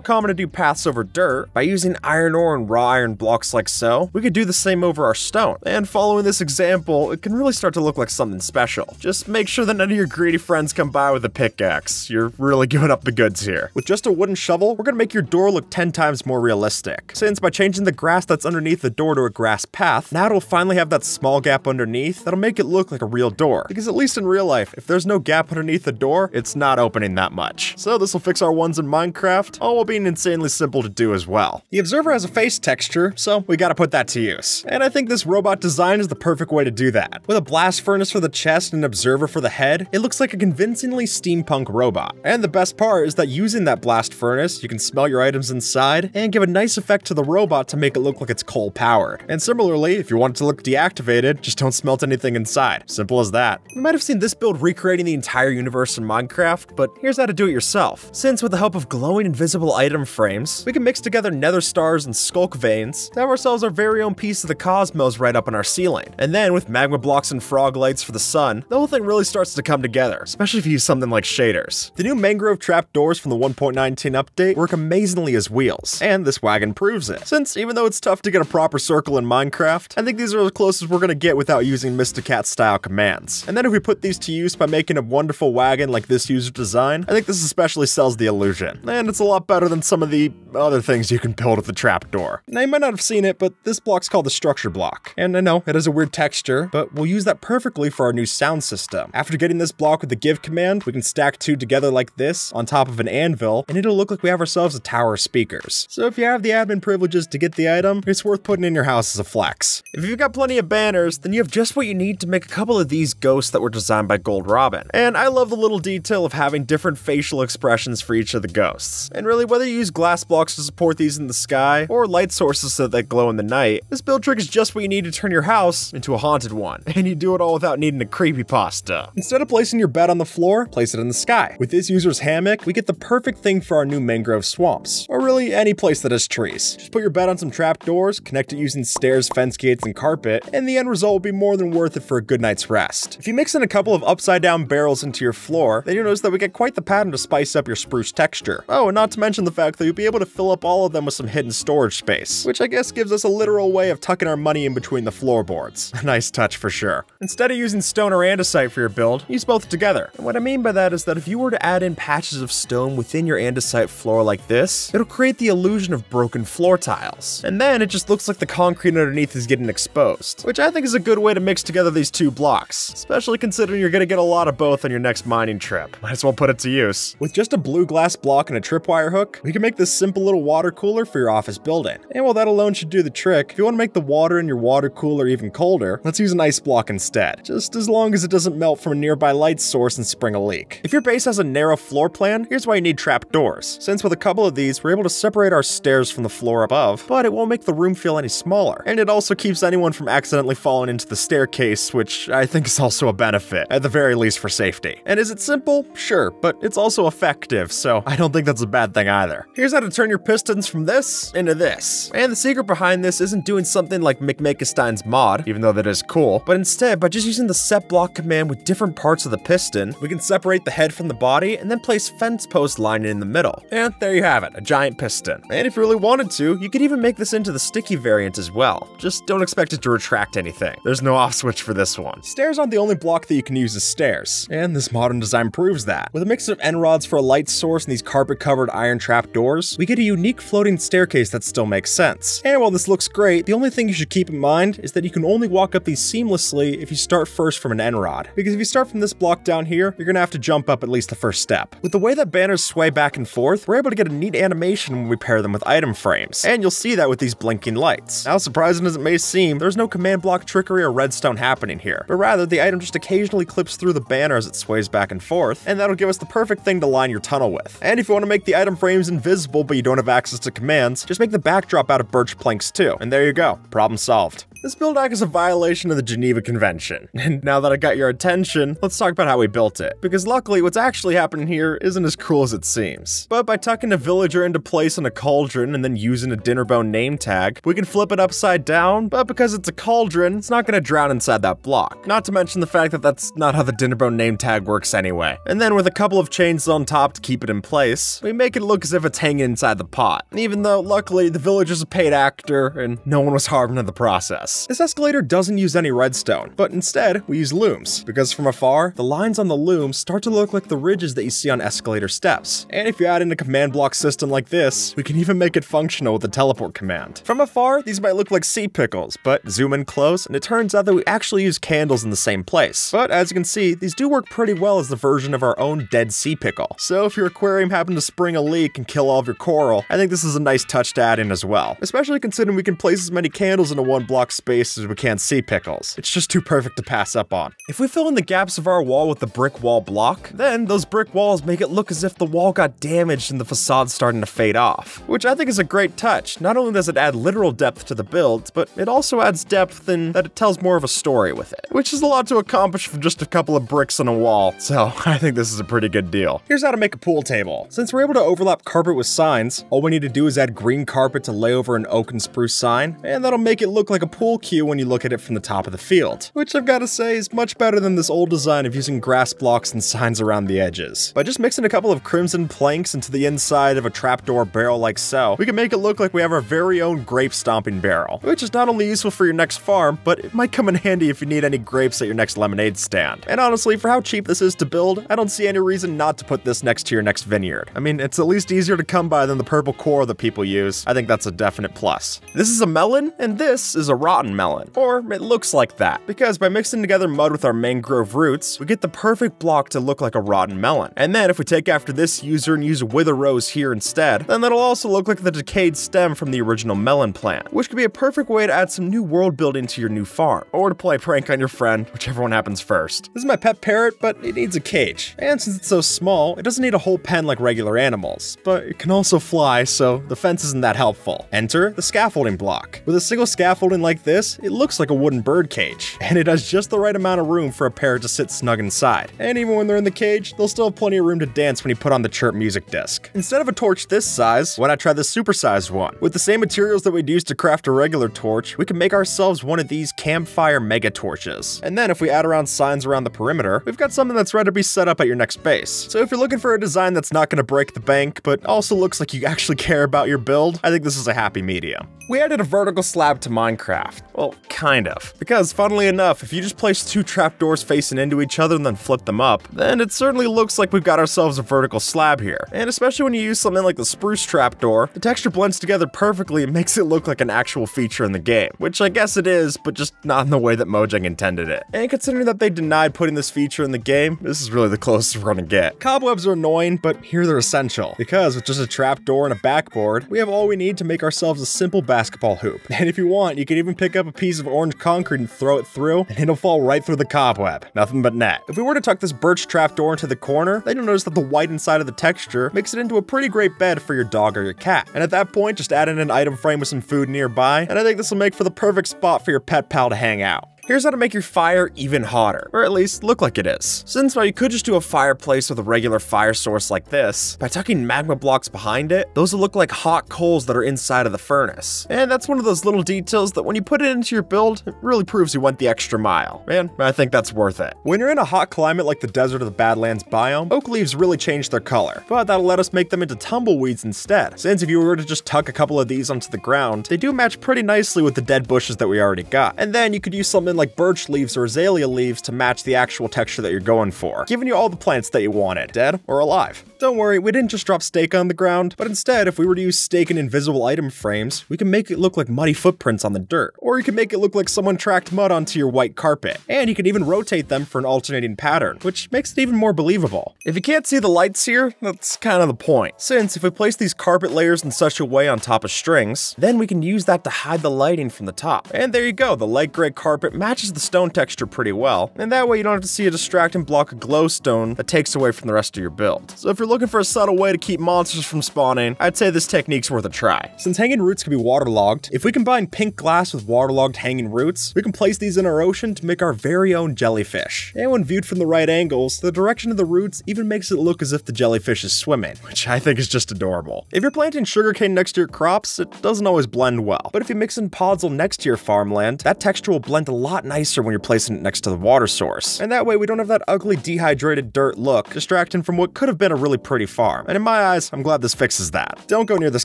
common to do paths over dirt, by using iron ore and raw iron blocks like so, we could do the same over our stone. And following this example, it can really start to look like something special. Just make sure that none of your greedy friends come by with a pickaxe. You're really giving up the goods here. With just a wooden shovel, we're gonna make your door look 10 times more realistic. Since by changing the grass that's underneath the door to a grass path, now it'll finally have that small gap underneath that'll make it look like a real door. Because at least in real life, if there's no gap underneath the door, it's not opening that much. So this will fix our ones in Minecraft, all while being insanely simple to do as well. The observer has a face texture, so we gotta put that to use. And I think this robot design is the perfect way to do that. With a blast furnace for the chest and an observer for the head, it looks like a convincingly steampunk robot. And the best part is that using that blast furnace, you can smell your items inside and give a nice effect to the robot to make it look like it's coal powered. And similarly, if you want it to look deactivated, just don't smelt anything inside. Simple as that. You might have seen this build recreating the entire universe in Minecraft, but here's how to do it yourself. Since with the help of glowing invisible item frames, we can mix together nether stars and sculk veins to have ourselves our very own piece of the cosmos right up in our ceiling. And then with magma blocks and frog lights for the sun, the whole thing really starts to come together, especially if you use something like shaders. The new mangrove trap doors from the 1.19 update work amazingly as wheels, and this wagon proves it. Since even though it's tough to get a proper circle in Minecraft, I think these are the closest we're gonna get without using Mysticat style commands. And then if we put these to use by making a wonderful wagon like this user design, I think this especially sells the illusion. And it's a lot better than some of the other things you can build with the trapdoor. Now you might not have seen it, but this block's called the structure block. And I know it has a weird texture, but we'll use that perfectly for our new sound system. After getting this block with the give command, we can stack two together like this on top of an anvil, and it'll look like we have ourselves a tower of speakers. So if you have the admin privileges to get the item, it's worth putting in your house as a flex. If you've got plenty of banners, then you have just what you need to make a couple of these ghosts that were designed by Gold Robin. And I love the little detail of having different facial expressions for each of the ghosts. And really, whether you use glass blocks to support these in the sky, or light sources so that they glow in the night, this build trick is just what you need to turn your house into a haunted one. [LAUGHS] And you do it all without needing a creepy pasta. Instead of placing your bed on the floor, place it in the sky. With this user's hammock, we get the perfect thing for our new mangrove swamps, or really any place that has trees. Just put your bed on some trapdoors, connect it using stairs, fence gates, and carpet, and the end result will be more than worth it for a good night's rest. If you mix in a couple of upside down barrels into your floor, then you'll notice that we get quite the pattern to spice up your spruce texture. Oh, and not to mention the fact that you'll be able to fill up all of them with some hidden storage space, which I guess gives us a literal way of tucking our money in between the floorboards. [LAUGHS] A nice touch for sure. Instead of using stone or andesite for your build, use both together. And what I mean by that is that if you were to add in patches of stone within your andesite floor like this, it'll create the illusion of broken floor tiles. And then it just looks like the concrete underneath is getting exposed, which I think is a good way to mix together these two blocks, especially considering you're gonna get a lot of both on your next mining trip. Might as well put it to use. With just a blue glass block and a tripwire hook, we can make this simple little water cooler for your office building. And while that alone should do the trick, if you want to make the water in your water cooler even colder, let's use an ice block instead, just as long as it doesn't melt from a nearby light source and spring a leak. If your base has a narrow floor plan, here's why you need trap doors. Since with a couple of these, we're able to separate our stairs from the floor above, but it won't make the room feel any smaller. And it also keeps anyone from accidentally falling into the staircase, which I think is also a benefit, at the very least for safety. And is it simple? Sure, but it's also effective, so I don't think that's a bad thing either. Here's how to turn your pistons from this into this. And the secret behind this isn't doing something like McMakestein's mod, even though that is cool, but instead by just using the set block command with different parts of the piston, we can separate the head from the body and then place fence post lining in the middle. And there you have it, a giant piston. And if you really wanted to, you could even make this into the sticky variant as well. Just don't expect it to retract anything. There's no [LAUGHS] off switch for this one. Stairs aren't the only block that you can use as stairs, and this modern design proves that. With a mix of end rods for a light source and these carpet covered iron trap doors, we get a unique floating staircase that still makes sense. And while this looks great, the only thing you should keep in mind is that you can only walk up these seamlessly if you start first from an end rod. Because if you start from this block down here, you're gonna have to jump up at least the first step. With the way that banners sway back and forth, we're able to get a neat animation when we pair them with item frames. And you'll see that with these blinking lights. Now, surprising as it may seem, there's no command block trickery or redstone happening here, but rather the item just occasionally clips through the banner as it sways back and forth, and that'll give us the perfect thing to line your tunnel with. And if you want to make the item frames invisible but you don't have access to commands, just make the backdrop out of birch planks too. And there you go, problem solved. This build hack is a violation of the Geneva Convention. [LAUGHS] And now that I got your attention, let's talk about how we built it. Because luckily, what's actually happening here isn't as cruel as it seems. But by tucking a villager into place in a cauldron and then using a Dinnerbone name tag, we can flip it upside down, but because it's a cauldron, it's not gonna drown inside that block. Not to mention the fact that that's not how the Dinnerbone name tag works anyway. And then with a couple of chains on top to keep it in place, we make it look as if it's hanging inside the pot. Even though, luckily, the villager's a paid actor and no one was harmed in the process. This escalator doesn't use any redstone, but instead we use looms, because from afar, the lines on the loom start to look like the ridges that you see on escalator steps. And if you add in a command block system like this, we can even make it functional with the teleport command. From afar, these might look like sea pickles, but zoom in close, and it turns out that we actually use candles in the same place. But as you can see, these do work pretty well as the version of our own dead sea pickle. So if your aquarium happened to spring a leak and kill all of your coral, I think this is a nice touch to add in as well. Especially considering we can place as many candles in a one block space as we can't see pickles. It's just too perfect to pass up on. If we fill in the gaps of our wall with the brick wall block, then those brick walls make it look as if the wall got damaged and the facade's starting to fade off. Which I think is a great touch. Not only does it add literal depth to the build, but it also adds depth in that it tells more of a story with it. Which is a lot to accomplish from just a couple of bricks on a wall, so [LAUGHS] I think this is a pretty good deal. Here's how to make a pool table. Since we're able to overlap carpet with signs, all we need to do is add green carpet to lay over an oak and spruce sign, and that'll make it look like a pool cue when you look at it from the top of the field, which I've got to say is much better than this old design of using grass blocks and signs around the edges. By just mixing a couple of crimson planks into the inside of a trapdoor barrel like so, we can make it look like we have our very own grape stomping barrel, which is not only useful for your next farm, but it might come in handy if you need any grapes at your next lemonade stand. And honestly, for how cheap this is to build, I don't see any reason not to put this next to your next vineyard. I mean, it's at least easier to come by than the purple core that people use. I think that's a definite plus. This is a melon, and this is a rotten melon. Or it looks like that, because by mixing together mud with our mangrove roots, we get the perfect block to look like a rotten melon. And then if we take after this user and use a wither rose here instead, then that'll also look like the decayed stem from the original melon plant, which could be a perfect way to add some new world building to your new farm, or to play a prank on your friend, whichever one happens first. This is my pet parrot, but it needs a cage. And since it's so small, it doesn't need a whole pen like regular animals, but it can also fly, so the fence isn't that helpful. Enter the scaffolding block. With a single scaffolding like this, it looks like a wooden bird cage, and it has just the right amount of room for a parrot to sit snug inside. And even when they're in the cage, they'll still have plenty of room to dance when you put on the chirp music disc. Instead of a torch this size, why not try the supersized one? With the same materials that we'd use to craft a regular torch, we can make ourselves one of these campfire mega torches. And then if we add around signs around the perimeter, we've got something that's ready to be set up at your next base. So if you're looking for a design that's not going to break the bank, but also looks like you [LAUGHS] actually care about your build, I think this is a happy medium. We added a vertical slab to Minecraft. Well, kind of. Because funnily enough, if you just place two trapdoors facing into each other and then flip them up, then it certainly looks like we've got ourselves a vertical slab here. And especially when you use something like the spruce trapdoor, the texture blends together perfectly and [LAUGHS] makes it look like an actual feature in the game. Which I guess it is, but just not in the way that Mojang intended it. And considering that they denied putting this feature in the game, this is really the closest we're gonna get. Cobwebs are annoying, but here they're essential. Because with just a trapdoor and a backboard, we have all we need to make ourselves a simple basketball hoop. [LAUGHS] And if you want, you can even pick up a piece of orange concrete and throw it through, and it'll fall right through the cobweb. Nothing but net. If we were to tuck this birch trap door into the corner, then you'll notice that the white inside of the texture makes it into a pretty great bed for your dog or your cat. And at that point, just add in an item frame with some food nearby, and I think this will make for the perfect spot for your pet pal to hang out. Here's how to make your fire even hotter, or at least look like it is. Since while you could just do a fireplace with a regular fire source like this, by tucking magma blocks behind it, those will look like hot coals that are inside of the furnace. And that's one of those little details that when you put it into your build, it really proves you went the extra mile. Man, I think that's worth it. When you're in a hot climate like the desert or the Badlands biome, oak leaves really change their color, but that'll let us make them into tumbleweeds instead. Since if you were to just tuck a couple of these onto the ground, they do match pretty nicely with the dead bushes that we already got. And then you could use something like birch leaves or azalea leaves to match the actual texture that you're going for, giving you all the plants that you wanted, dead or alive. Don't worry, we didn't just drop steak on the ground, but instead, if we were to use steak in invisible item frames, we can make it look like muddy footprints on the dirt. Or you can make it look like someone tracked mud onto your white carpet. And you can even rotate them for an alternating pattern, which makes it even more believable. If you can't see the lights here, that's kind of the point. Since if we place these carpet layers in such a way on top of strings, then we can use that to hide the lighting from the top. And there you go, the light gray carpet matches the stone texture pretty well, and that way you don't have to see a distracting block of glowstone that takes away from the rest of your build. So if you're looking for a subtle way to keep monsters from spawning, I'd say this technique's worth a try. Since hanging roots can be waterlogged, if we combine pink glass with waterlogged hanging roots, we can place these in our ocean to make our very own jellyfish. And when viewed from the right angles, the direction of the roots even makes it look as if the jellyfish is swimming, [LAUGHS] which I think is just adorable. If you're planting sugarcane next to your crops, it doesn't always blend well, but if you mix in podzol next to your farmland, that texture will blend a lot nicer when you're placing it next to the water source. And that way we don't have that ugly dehydrated dirt look, distracting from what could have been a really pretty farm. And in my eyes, I'm glad this fixes that. Don't go near this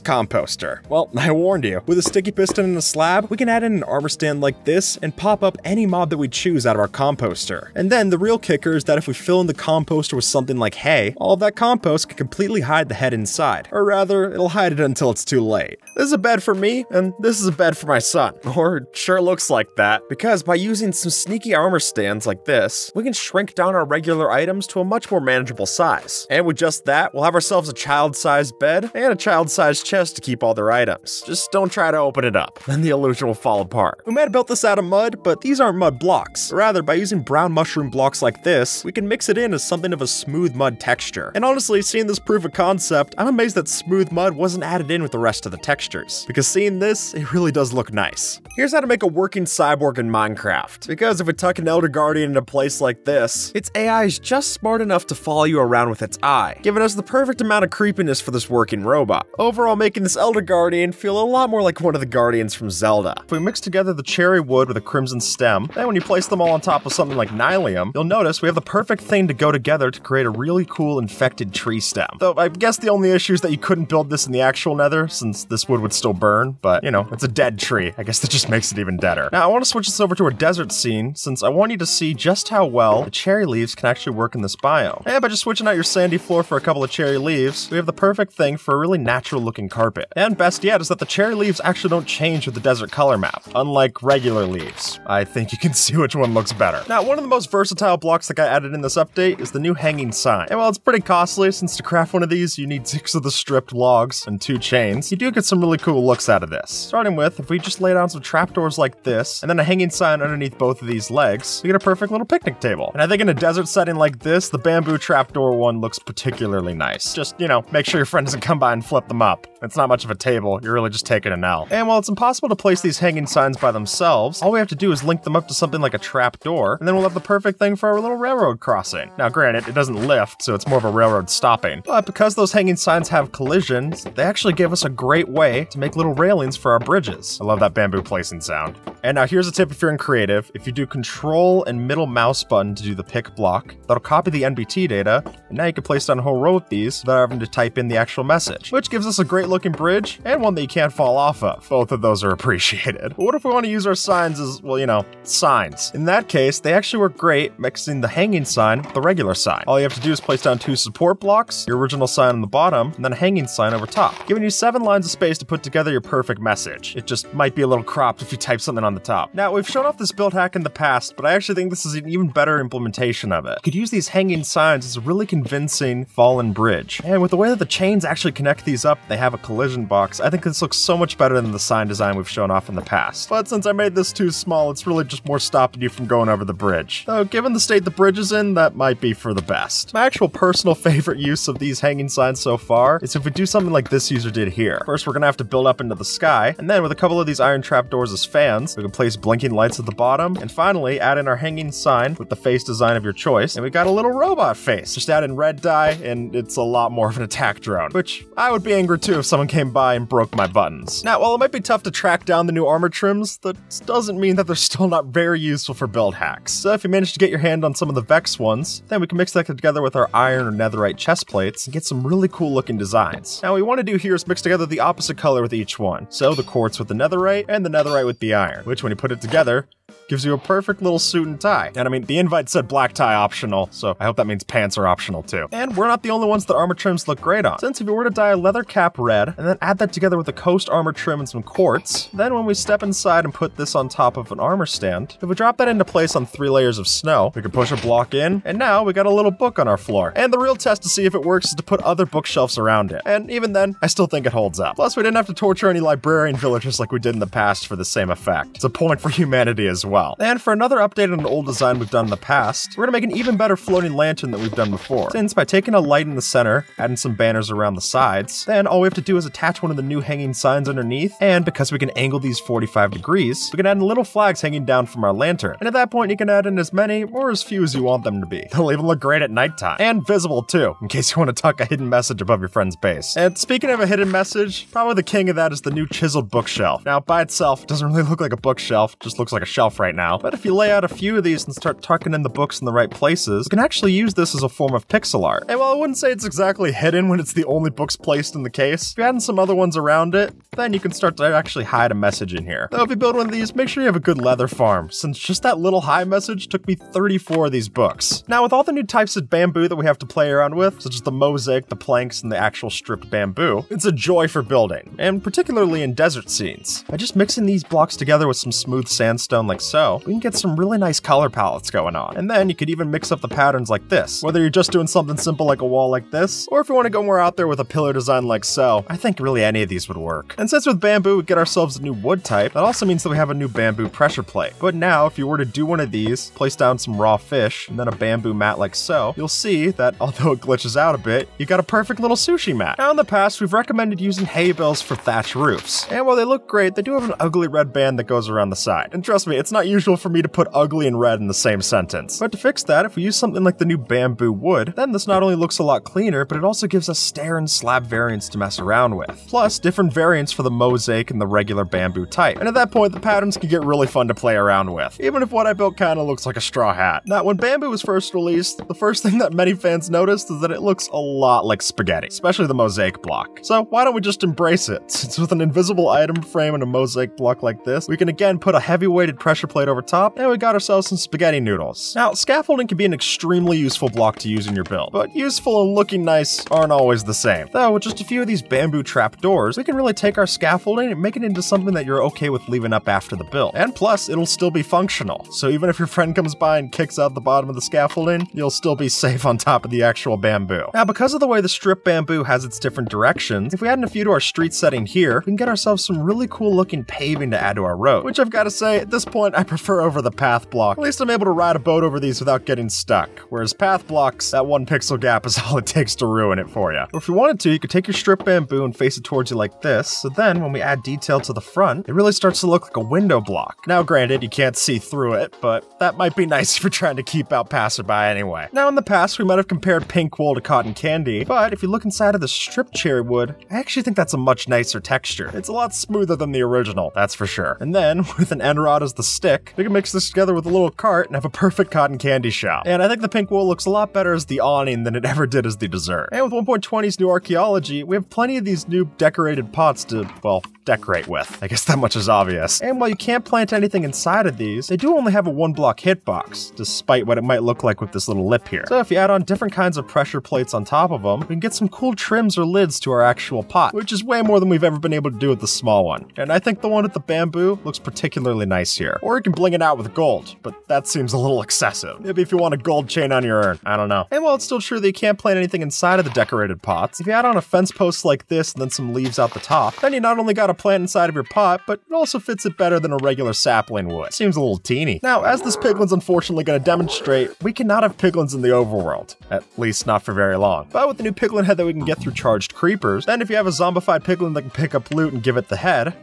composter. Well, [LAUGHS] I warned you. With a sticky piston and a slab, we can add in an armor stand like this and pop up any mob that we choose out of our composter. And then the real kicker is that if we fill in the composter with something like hay, all of that compost can completely hide the head inside. Or rather, it'll hide it until it's too late. This is a bed for me, and this is a bed for my son. [LAUGHS] Or sure looks like that, because by using some sneaky armor stands like this, we can shrink down our regular items to a much more manageable size. And with just that, we'll have ourselves a child-sized bed and a child-sized chest to keep all their items. Just don't try to open it up, [LAUGHS] then the illusion will fall apart. We might have built this out of mud, but these aren't mud blocks. Rather, by using brown mushroom blocks like this, we can mix it in as something of a smooth mud texture. And honestly, seeing this proof of concept, I'm amazed that smooth mud wasn't added in with the rest of the textures. Because seeing this, it really does look nice. Here's how to make a working cyborg in Minecraft. Because if we tuck an Elder Guardian in a place like this, its AI is just smart enough to follow you around with its eye, us the perfect amount of creepiness for this working robot. Overall making this Elder Guardian feel a lot more like one of the Guardians from Zelda. If we mix together the cherry wood with a crimson stem, then when you place them all on top of something like Nylium, you'll notice we have the perfect thing to go together to create a really cool infected tree stem. Though I guess the only issue is that you couldn't build this in the actual nether, since this wood would still burn, but you know, it's a dead tree. I guess that just makes it even deader. Now I want to switch this over to a desert scene, since I want you to see just how well the cherry leaves can actually work in this biome. And by just switching out your sandy floor for a couple of cherry leaves, we have the perfect thing for a really natural looking carpet. And best yet is that the cherry leaves actually don't change with the desert color map, unlike regular leaves. I think you can [LAUGHS] see which one looks better. Now, one of the most versatile blocks that got added in this update is the new hanging sign. And while it's pretty costly, since to craft one of these, you need [LAUGHS] six of the stripped logs and two chains, you do get some really cool looks out of this. Starting with, if we just lay down some trapdoors like this, and then a hanging sign underneath both of these legs, we get a perfect little picnic table. And I think in a desert setting like this, the bamboo trapdoor one looks particularly nice. Just, you know, make sure your friend doesn't come by and flip them up. It's not much of a table, you're really just taking an L. And while it's impossible to place these hanging signs by themselves, all we have to do is link them up to something like a trap door, and then we'll have the perfect thing for our little railroad crossing. Now granted, it doesn't lift, so it's more of a railroad stopping, but because those hanging signs have collisions, they actually give us a great way to make little railings for our bridges. I love that bamboo placing sound. And now here's a tip if you're in creative, if you do control and middle mouse button to do the pick block, that'll copy the NBT data, and now you can place down a whole of these without having to type in the actual message, which gives us a great looking bridge and one that you can't fall off of. Both of those are [LAUGHS] appreciated. But what if we want to use our signs as, well, you know, signs? In that case, they actually work great mixing the hanging sign with the regular sign. All you have to do is place down two support blocks, your original sign on the bottom, and then a hanging sign over top, giving you seven lines of space to put together your perfect message. It just might be a little cropped if you type something on the top. Now, we've shown off this build hack in the past, but I actually think this is an even better implementation of it. You could use these hanging signs as a really convincing fallen bridge. And with the way that the chains actually connect these up, they have a collision box, I think this looks so much better than the sign design we've shown off in the past. But since I made this too small, it's really just more stopping you from going over the bridge. Though, given the state the bridge is in, that might be for the best. My actual personal [LAUGHS] favorite use of these hanging signs so far is if we do something like this user did here. First, we're gonna have to build up into the sky, and then with a couple of these iron trapdoors as fans, we can place blinking lights at the bottom. And finally, add in our hanging sign with the face design of your choice. And we got a little robot face. Just add in red dye, and it's a lot more of an attack drone, which I would be angry too if someone came by and broke my buttons. Now, while it might be tough to track down the new armor trims, that doesn't mean that they're [LAUGHS] still not very useful for build hacks. So if you manage to get your hand on some of the Vex ones, then we can mix that together with our iron or netherite chest plates and get some really cool looking designs. Now, what we want to do here is mix together the opposite color with each one. So the quartz with the netherite and the netherite with the iron, which when you put it together, gives you a perfect little suit and tie. And I mean, the invite said black tie optional, so I hope that means pants are optional too. And we're not the only ones that armor trims look great on. Since if you were to dye a leather cap red, and then add that together with a coast armor trim and some quartz, then when we step inside and put this on top of an armor stand, if we drop that into place on three layers of snow, we can push a block in, and now we got a little book on our floor. And the real test to see if it works is to put other bookshelves around it. And even then, I still think it holds up. Plus, we didn't have to torture any librarian villagers like we did in the past for the same effect. It's a point for humanity as well. And for another update on an old design we've done in the past, we're gonna make an even better floating lantern than we've done before. Since by taking a light in the center, adding some banners around the sides, then all we have to do is attach one of the new hanging signs underneath, and because we can angle these 45 degrees, we can add in little flags hanging down from our lantern. And at that point, you can add in as many or as few as you want them to be. They'll even look great at nighttime. And visible too, in case you want to tuck a hidden message above your friend's base. And speaking of a hidden message, probably the king of that is the new chiseled bookshelf. Now, by itself, it doesn't really look like a bookshelf, just looks like a shelf right now. But if you lay out a few of these and start tucking in the books in the right places, you can actually use this as a form of pixel art. And while I wouldn't say it's exactly hidden when it's the only books placed in the case, if you add in some other ones around it, then you can start to actually hide a message in here. Though if you build one of these, make sure you have a good leather farm, since just that little high message took me 34 of these books. Now with all the new types of bamboo that we have to play around with, such as the mosaic, the planks, and the actual stripped bamboo, it's a joy for building, and particularly in desert scenes. By just mixing these blocks together with some smooth sandstone like so, we can get some really nice color palettes going on. And then you could even mix up the patterns like this, whether you're just doing something simple like a wall like this, or if you want to go more out there with a pillar design like so, I think really any of these would work. And since with bamboo we get ourselves a new wood type, that also means that we have a new bamboo pressure plate. But now, if you were to do one of these, place down some raw fish, and then a bamboo mat like so, you'll see that [LAUGHS] although it glitches out a bit, you got a perfect little sushi mat. Now in the past, we've recommended using hay bales for thatch roofs. And while they look great, they do have an ugly red band that goes around the side. And trust me, it's not usual for me to put ugly and red in the same sentence. But to fix that, if we use something like the new bamboo wood, then this not only looks a lot cleaner, but it also gives us stair and slab variants to mess around with. Plus, different variants for the mosaic and the regular bamboo type. And at that point, the patterns can get really fun to play around with, even if what I built kinda looks like a straw hat. Now, when bamboo was first released, the first [LAUGHS] thing that many fans noticed is that it looks a lot like spaghetti, especially the mosaic block. So why don't we just embrace it? [LAUGHS] Since with an invisible item frame and a mosaic block like this, we can again put a heavy weighted pressure plate over top, and we got ourselves some spaghetti noodles. Now, scaffolding can be an extremely useful block to use in your build, but useful and looking nice aren't always the same. Though, with just a few of these bamboo trap doors, we can really take our scaffolding and make it into something that you're okay with leaving up after the build. And plus, it'll still be functional. So even if your friend comes by and kicks out the bottom of the scaffolding, you'll still be [LAUGHS] safe on top of the actual bamboo. Now, because of the way the strip bamboo has its different directions, if we add in a few to our street setting here, we can get ourselves some really cool looking paving to add to our road, which I've got to say, at this point, I prefer over the path block. At least I'm able to ride a boat over these without getting stuck, whereas path blocks, that one pixel gap is [LAUGHS] all it takes to ruin it for you. Or if you wanted to, you could take your strip bamboo and face it towards you like this, so then when we add detail to the front, it really starts to look like a window block. Now granted, you can't see through it, but that might be [LAUGHS] nice if you're trying to keep out passerby anyway. Now in the past, we might have compared pink wool to cotton candy, but if you look inside of the strip cherry wood, I actually think that's a much nicer texture. It's a lot smoother than the original, that's for sure. And then, [LAUGHS] with an end rod as the stick, we can mix this together with a little cart and have a perfect cotton candy shop. And I think the pink wool looks a lot better as the awning than it ever did as the dessert. And with 1.20's new archaeology, we have plenty of these new decorated pots to, well, decorate with. I guess that much is obvious. And while you can't plant anything inside of these, they do only have a one block hitbox, despite what it might look like with this little lip here. So if you add on different kinds of pressure plates on top of them, we can get some cool trims or lids to our actual pot, which is way more than we've ever been able to do with the small one. And I think the one with the bamboo looks particularly nice here. Or you can bling it out with gold, but that seems a little excessive. Maybe if you want a gold chain on your urn, I don't know. And while it's still true that you can't plant anything inside of the decorated pots, if you add on a fence post like this and then some leaves out the top, then you not only got a plant inside of your pot, but it also fits it better than a regular sapling would. Seems a little teeny. Now, as this piglin's unfortunately going to demonstrate, we cannot have piglins in the overworld. At least not for very long. But with the new piglin head that we can get through charged creepers, then if you have a zombified piglin that can pick up loot and give it the head,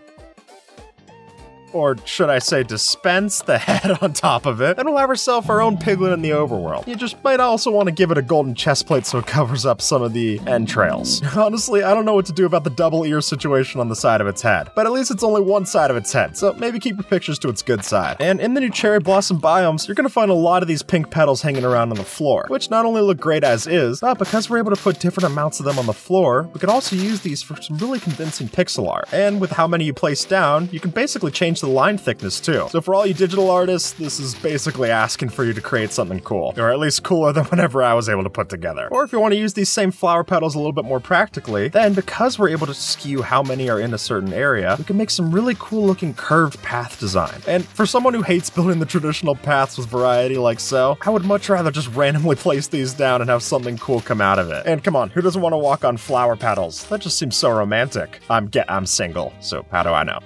or should I say dispense, the [LAUGHS] head on top of it, and have ourselves our own piglet in the overworld. You just might also want to give it a golden chest plate so it covers up some of the entrails. [LAUGHS] Honestly, I don't know what to do about the double ear situation on the side of its head, but at least it's only one side of its head, so maybe keep your pictures to its good side. And in the new cherry blossom biomes, you're gonna find a lot of these pink petals hanging around on the floor, which not only look great as is, but because we're able to put different amounts of them on the floor, we can also use these for some really convincing pixel art. And with how many you place down, you can basically change the line thickness too. So for all you digital artists, this is basically asking for you to create something cool, or at least cooler than [LAUGHS] whatever I was able to put together. Or if you want to use these same flower petals a little bit more practically, then because we're able to skew how many are in a certain area, we can make some really cool looking curved path design. And for someone who hates building the traditional paths with variety like so, I would much rather just randomly [LAUGHS] place these down and have something cool come out of it. And come on, who doesn't want to walk on flower petals? That just seems so romantic. I'm get I'm single, so how do I know?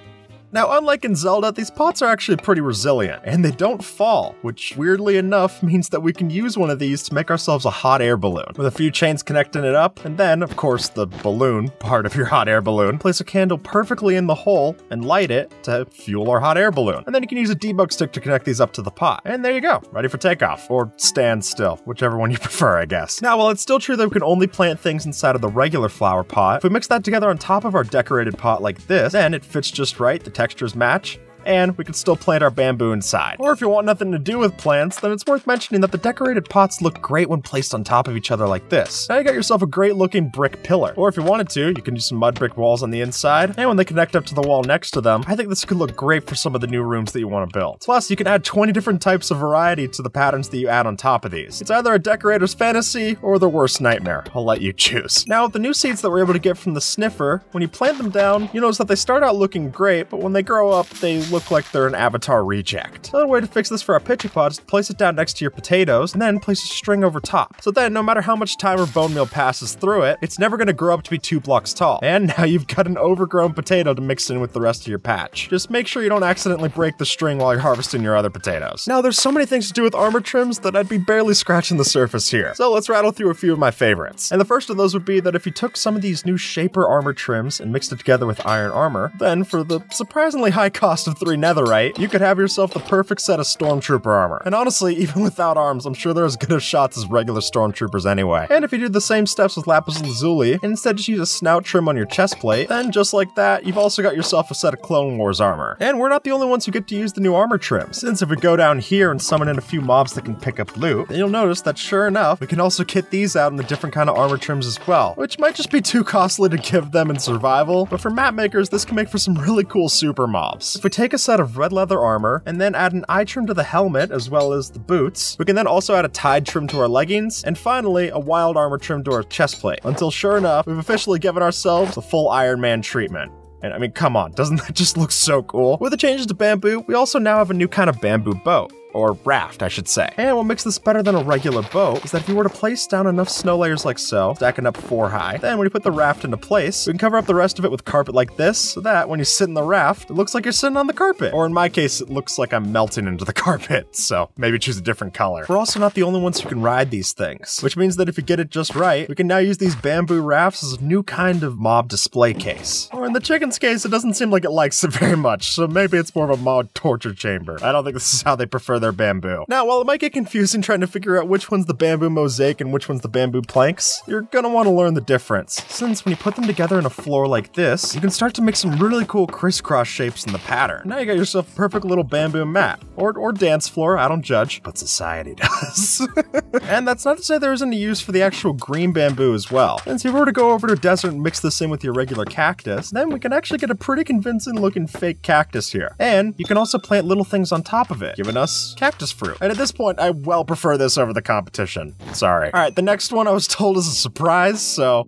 Now, unlike in Zelda, these pots are actually pretty resilient, and they don't fall, which weirdly enough means that we can use one of these to make ourselves a hot air balloon, with a few chains connecting it up, and then, of course, the balloon, part of your hot air balloon, place a candle perfectly in the hole and light it to fuel our hot air balloon. And then you can use a debug stick to connect these up to the pot. And there you go, ready for takeoff, or stand still, whichever one you [LAUGHS] prefer, I guess. Now, while it's still true that we can only plant things inside of the regular flower pot, if we mix that together on top of our decorated pot like this, then it fits just right, the textures match, and we can still plant our bamboo inside. Or if you want nothing to do with plants, then it's worth mentioning that the decorated pots look great when placed on top of each other like this. Now you got yourself a great looking brick pillar. Or if you wanted to, you can do some mud brick walls on the inside, and when they connect up to the wall next to them, I think this could look great for some of the new rooms that you want to build. Plus, you can add 20 different types of variety to the patterns that you add on top of these. It's either a decorator's fantasy or the worst nightmare. I'll let you choose. Now, with the new seeds that we're able to get from the sniffer, when you plant them down, you notice that they start out looking great, but when they grow up, they look like they're an avatar reject. Another way to fix this for our pitcher pod is to place it down next to your potatoes and then place a string over top. So then, no matter how much time or bone meal passes through it, it's never going to grow up to be two blocks tall. And [LAUGHS] now you've got an overgrown potato to mix in with the rest of your patch. Just make sure you don't accidentally break the string while you're harvesting your other potatoes. Now, there's so many things to do with armor trims that I'd be barely scratching the surface here. So let's rattle through a few of my favorites. And the first of those would be that if you took some of these new Shaper armor trims and mixed it together with iron armor, then for the surprisingly high cost of three netherite, you could have yourself the perfect set of stormtrooper armor. And honestly, [LAUGHS] even without arms, I'm sure they're as good as shots as regular stormtroopers anyway. And if you do the same steps with lapis lazuli, and instead just use a snout trim on your chest plate, then just like that, you've also got yourself a set of Clone Wars armor. And we're not the only ones who get to use the new armor trim, since if we go down here and summon in a few mobs that can pick up loot, then you'll notice that sure enough, we can also kit these out in the different kind of armor trims as well, which might just be too costly to give them in survival, but for map makers, this can make for some really cool super mobs. If we take a set of red leather armor and then add an eye trim to the helmet as well as the boots, we can then also add a tide trim to our leggings, and finally a wild armor trim to our chest plate, until sure enough, we've officially given ourselves the full Iron Man treatment. And I mean, come on, [LAUGHS] doesn't that just look so cool? With the changes to bamboo, we also now have a new kind of bamboo boat or raft, I should say. And what makes this better than a regular boat is that if you were to place down enough snow layers like so, stacking up four high, then when you put the raft into place, we can cover up the rest of it with carpet like this, so that when you sit in the raft, it looks like you're sitting on the carpet. Or in my case, it looks like I'm melting into the [LAUGHS] carpet, so maybe choose a different color. We're also not the only ones who can ride these things, which means that if you get it just right, we can now use these bamboo rafts as a new kind of mob display case. Or in the chicken's case, it doesn't seem like it likes it [LAUGHS] very much, so maybe it's more of a mob torture chamber. I don't think this is how they prefer bamboo. Now, while it might get confusing trying to figure out which one's the bamboo mosaic and which one's the bamboo planks, you're gonna want to learn the difference. Since when you put them together in a floor like this, you can start to make some really cool crisscross shapes in the pattern. Now you got yourself a perfect little bamboo mat. Or, or dance floor, I don't judge, but society [LAUGHS] does. [LAUGHS] and that's not to say there isn't a use for the actual green bamboo as well. Since if you were to go over to a desert and mix this in with your regular cactus, then we can actually get a pretty convincing looking fake cactus here. And you can also plant little things on top of it, giving us cactus fruit. And at this point, I well prefer this over the competition. Sorry. All right, the next one I was told is a surprise, so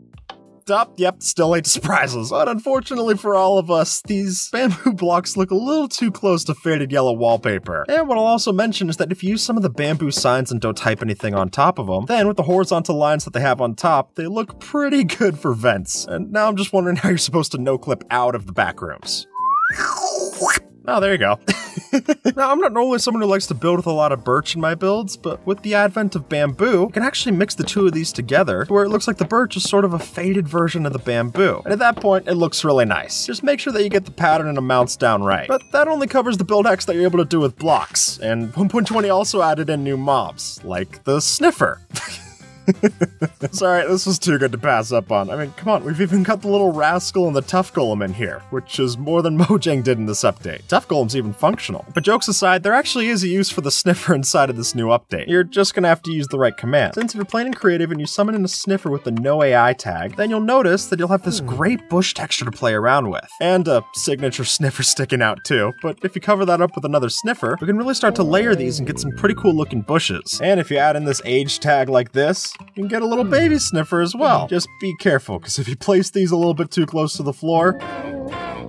up. Yep, still eight surprises. But unfortunately for all of us, these bamboo [LAUGHS] blocks look a little too close to faded yellow wallpaper. And what I'll also mention is that if you use some of the bamboo signs and don't type anything on top of them, then with the horizontal lines that they have on top, they look pretty good for vents. And now I'm just wondering how you're supposed to no-clip out of the back rooms. [LAUGHS] Oh, there you go. [LAUGHS] now, I'm not normally someone who likes to build with a lot of birch in my builds, but with the advent of bamboo, you can actually mix the two of these together to where it looks like the birch is sort of a faded version of the bamboo. And at that point, it looks really nice. Just make sure that you get the pattern and amounts down right. But that only covers the build hacks that you're able to do with blocks. And [LAUGHS] 1.20 also added in new mobs, like the sniffer. [LAUGHS] Sorry, this was too good to pass up on. I mean, come on, we've even got the little rascal and the tuff golem in here, which is more than [LAUGHS] Mojang did in this update. Tuff golem's even functional. But jokes aside, there actually is a use for the sniffer [LAUGHS] inside of this new update. You're just gonna have to use the right command. Since if you're playing in creative and you summon in a sniffer with the no AI tag, then you'll notice that you'll have this hmm. great bush texture to play around with. And a signature [LAUGHS] sniffer sticking out too. But if you cover that up with another sniffer, we can really start to layer these and get some pretty cool looking bushes. And if you add in this age tag like this, you can get a little baby sniffer as well. Just be careful, because if you place these a little bit too close to the floor,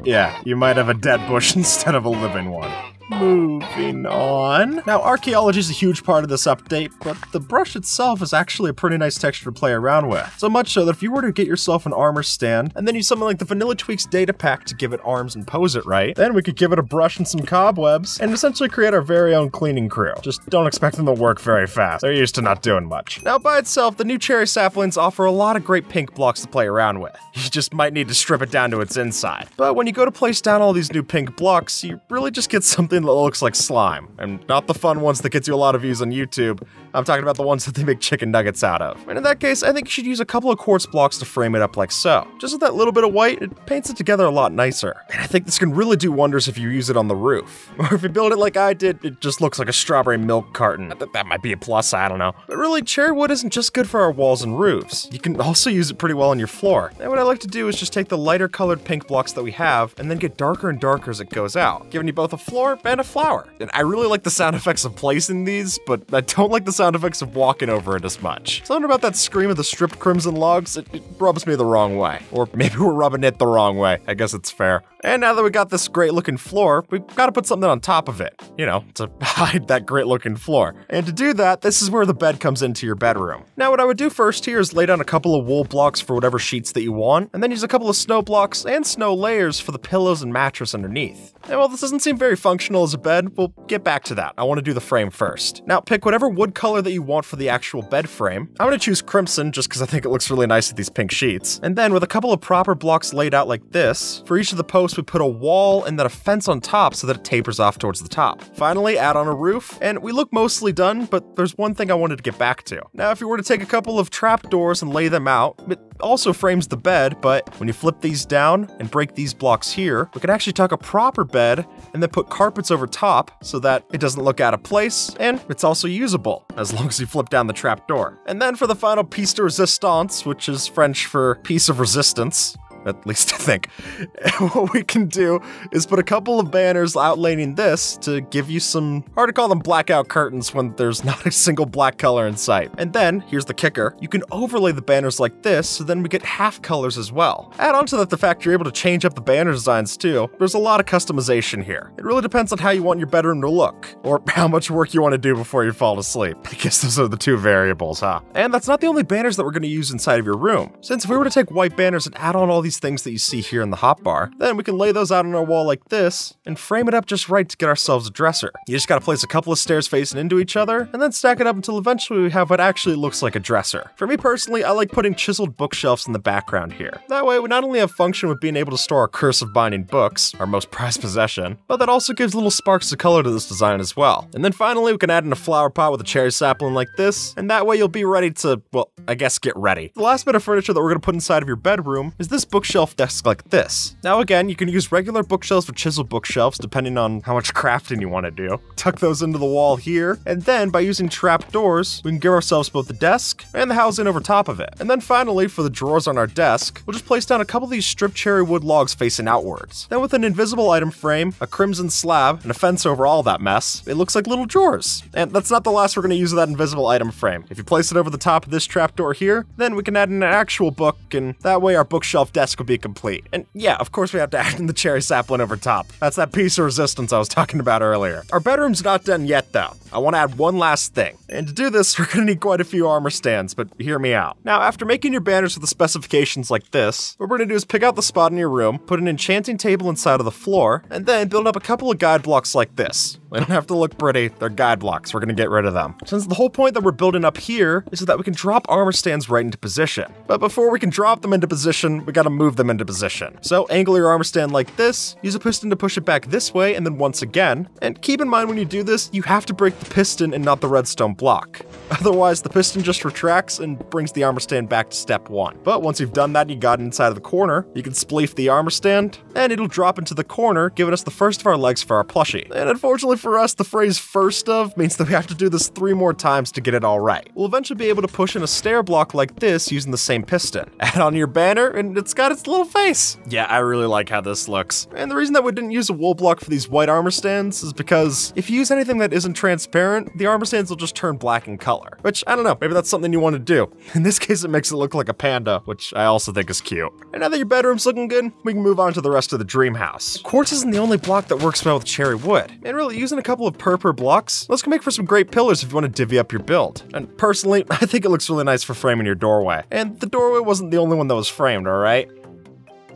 yeah, you might have a dead bush [LAUGHS] instead of a living one. Moving on. Now, archaeology is a huge part of this update, but the brush itself is actually a pretty nice texture to play around with. So much so that if you were to get yourself an armor stand, and then use something like the Vanilla Tweaks data pack to give it arms and pose it right, then we could give it a brush and some cobwebs, and essentially create our very own cleaning crew. Just don't expect them to work very fast. They're used to not doing much. Now, by itself, the new cherry saplings offer a lot of great pink blocks to play around with. [LAUGHS] You just might need to strip it down to its inside. But when you go to place down all these new pink blocks, you really just get something that looks like slime, and not the fun ones that gets you a lot of views on YouTube. I'm talking about the ones that they make chicken nuggets out of. And in that case, I think you should use a couple of quartz blocks to frame it up like so. Just with that little bit of white, it paints it together a lot nicer. And I think this can really do wonders if you use it on the roof. [LAUGHS] Or if you build it like I did, it just looks like a strawberry milk carton. That, that might be a plus, I don't know. But really, cherry wood isn't just good for our walls and roofs. You can also use it pretty well on your floor. And what I like to do is just take the lighter colored pink blocks that we have and then get darker and darker as it goes out, giving you both a floor and a flower. And I really like the sound effects of placing these, but I don't like the sound effects of walking over it as much. Something about that scream of the stripped crimson logs, it, it rubs me the wrong way. Or maybe we're rubbing it the wrong way. I guess it's fair. And now that we got this great looking floor, we've got to put something on top of it, you know, to [LAUGHS] hide that great looking floor. And to do that, this is where the bed comes into your bedroom. Now, what I would do first here is lay down a couple of wool blocks for whatever sheets that you want, and then use a couple of snow blocks and snow layers for the pillows and mattress underneath. And while this doesn't seem very functional as a bed, we'll get back to that. I want to do the frame first. Now, pick whatever wood color that you want for the actual bed frame. I'm going to choose crimson just because I think it looks really nice with these pink sheets. And then with a couple of proper blocks laid out like this, for each of the posts we put a wall and then a fence on top so that it tapers off towards the top. Finally, add on a roof, and we look mostly done, but there's one thing I wanted to get back to. Now, if you were to take a couple of trapdoors and lay them out, it also frames the bed, but when you flip these down and break these blocks here, we can actually tuck a proper bed and then put carpets over top so that it doesn't look out of place, and it's also usable, as long as you flip down the trapdoor. And then for the final piece de resistance, which is French for piece of resistance, at least [LAUGHS] I think. [LAUGHS] what we can do is put a couple of banners outlining this to give you some, hard to call them blackout curtains when there's [LAUGHS] not a single black color in sight. And then, here's the kicker, you can overlay the banners like this so then we get half colors as well. Add on to that the fact you're able to change up the banner designs too. There's a lot of customization here. It really depends on how you want your bedroom to look, or how much work you want to do before you fall asleep. I guess those are the two variables, huh? And that's not the only banners that we're going to use inside of your room. Since if we were to take white banners and add on all these things that you see here in the hotbar. Then we can lay those out on our wall like this and frame it up just right to get ourselves a dresser. You just gotta place a couple of stairs facing into each other and then stack it up until eventually we have what actually looks like a dresser. For me personally, I like putting chiseled bookshelves in the background here. That way we not only have function with being able to store our curse of binding books, our most prized possession, but that also gives little sparks of color to this design as well. And then finally we can add in a flower pot with a cherry sapling like this, and that way you'll be ready to, well, I guess get ready. The last bit of furniture that we're gonna put inside of your bedroom is this bookshelf desk like this. Now again, you can use regular bookshelves or chisel bookshelves depending on how much crafting you want to do. Tuck those into the wall here, and then by using trap doors, we can give ourselves both the desk and the housing over top of it. And then finally, for the drawers on our desk, we'll just place down a couple of these stripped cherry wood logs facing outwards. Then with an invisible item frame, a crimson slab, and a fence over all that mess, it looks like little drawers. And that's not the last we're going to use of that invisible item frame. If you place it over the top of this trapdoor here, then we can add in an actual book, and that way our bookshelf desk desk would be complete. And yeah, of course we have to [LAUGHS] add in the cherry sapling over top. That's that piece of resistance I was talking about earlier. Our bedroom's not done yet though. I want to add one last thing. And to do this, [LAUGHS] we're to need quite a few armor stands, but hear me out. Now, after making your banners with the specifications like this, what we're to do is pick out the spot in your room, put an enchanting table inside of the floor, and then build up a couple of guide blocks like this. They don't have to look pretty, they're guide blocks, we're to get rid of them. Since the whole point that we're building up here is so that we can drop armor stands right into position. But before we can drop them into position, we gotta move them into position. So angle your armor stand like this, use a piston to push it back this way and then once again, and keep in mind when you do this, you have to break the piston and not the redstone block. [LAUGHS] Otherwise, the piston just retracts and brings the armor stand back to step one. But once you've done that and you got inside of the corner, you can spleef the armor stand, and it'll drop into the corner, giving us the first of our legs for our plushie. And unfortunately for us, the phrase first of means that we have to do this three more times to get it all right. We'll eventually be able to push in a stair block like this using the same piston. [LAUGHS] Add on your banner, and it's got its little face. Yeah, I really like how this looks. And the reason that we didn't use a wool block for these white armor stands is because if you use anything that isn't transparent, the armor stands will just turn black in color. Which, I don't know, maybe that's something you want to do. [LAUGHS] In this case, it makes it look like a panda, which I also think is cute. And now that your bedroom's looking good, we can move on to the rest of the dream house. Quartz isn't the only block that works well with cherry wood. And really, using a couple of purpur blocks, those can make for some great pillars if you want to divvy up your build. And personally, [LAUGHS] I think it looks really nice for framing your doorway. And the doorway wasn't the only one that was framed, alright?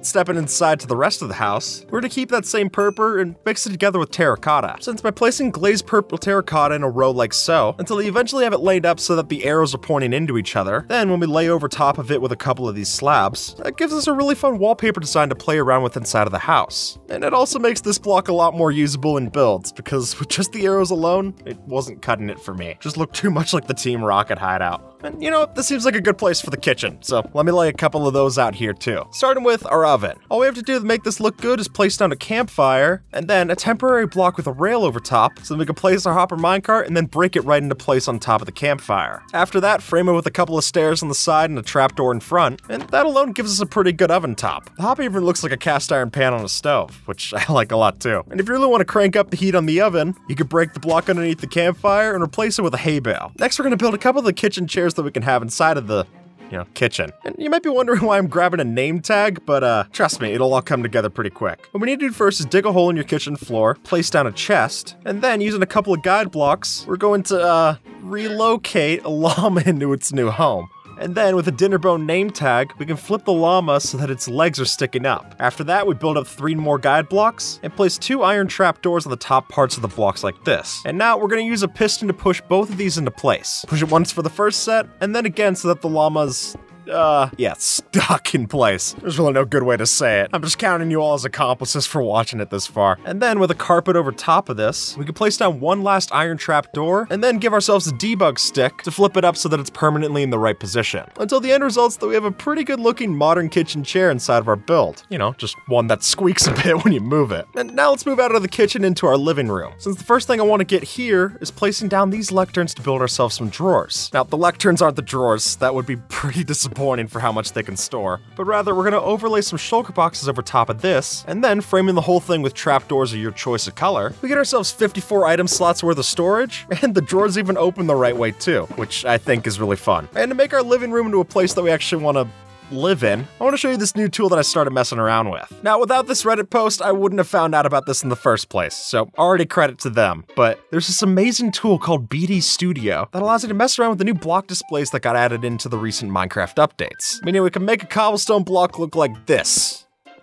Stepping inside to the rest of the house, we're to keep that same purple and mix it together with terracotta. Since by placing glazed purple terracotta in a row like so, until you eventually have it laid up so that the arrows are pointing into each other, then when we lay over top of it with a couple of these slabs, that gives us a really fun wallpaper design to play around with inside of the house. And it also makes this block a lot more usable in builds, because [LAUGHS] with just the arrows alone, it wasn't cutting it for me. Just looked too much like the Team Rocket hideout. And you know, this seems like a good place for the kitchen, so let me lay a couple of those out here too. Starting with our oven. All we have to do to make this look good is place down a campfire, and then a temporary block with a rail over top, so that we can place our hopper minecart and then break it right into place on top of the campfire. After that, frame it with a couple of stairs on the side and a trapdoor in front, and that alone gives us a pretty good oven top. The hopper even looks like a cast iron pan on a stove, which [LAUGHS] I like a lot too. And if you really want to crank up the heat on the oven, you could break the block underneath the campfire and replace it with a hay bale. Next, we're going to build a couple of the kitchen chairs that we can have inside of the you know, kitchen. And you might be wondering [LAUGHS] why I'm grabbing a name tag, but uh, trust me, it'll all come together pretty quick. What we need to do first is dig a hole in your kitchen floor, place down a chest, and then using a couple of guide blocks, we're going to uh, relocate a [LAUGHS] llama into its new home. And then with a Dinnerbone name tag, we can flip the llama so that its legs are sticking up. After that, we build up three more guide blocks and place two iron trapdoors on the top parts of the blocks like this. And now we're gonna use a piston to push both of these into place. Push it once for the first set, and then again so that the llama's uh, yeah, stuck in place. There's really no good way to say it. I'm just counting you all as accomplices for watching it this far. And then with a carpet over top of this, we can place down one last iron trap door, and then give ourselves a debug stick to flip it up so that it's permanently in the right position. Until the end results that we have a pretty good looking modern kitchen chair inside of our build. You know, just one that squeaks a bit [LAUGHS] when you move it. And now let's move out of the kitchen into our living room. Since the first thing I want to get here is placing down these lecterns to build ourselves some drawers. Now, the lecterns aren't the drawers. That would be [LAUGHS] pretty disappointing for how much they can store. But rather, we're going to overlay some shulker boxes over top of this, and then framing the whole thing with trapdoors of your choice of color, we get ourselves 54 item slots worth of storage, [LAUGHS] and the drawers even open the right way too, which I think is really fun. And to make our living room into a place that we actually want to live in, I want to show you this new tool that I started messing around with. Now, without this Reddit post, I wouldn't have found out about this in the first place, so already credit to them. But there's this amazing tool called BD Studio that allows you to mess around with the new block displays that got added into the recent Minecraft updates. Meaning we can make a cobblestone block look like this.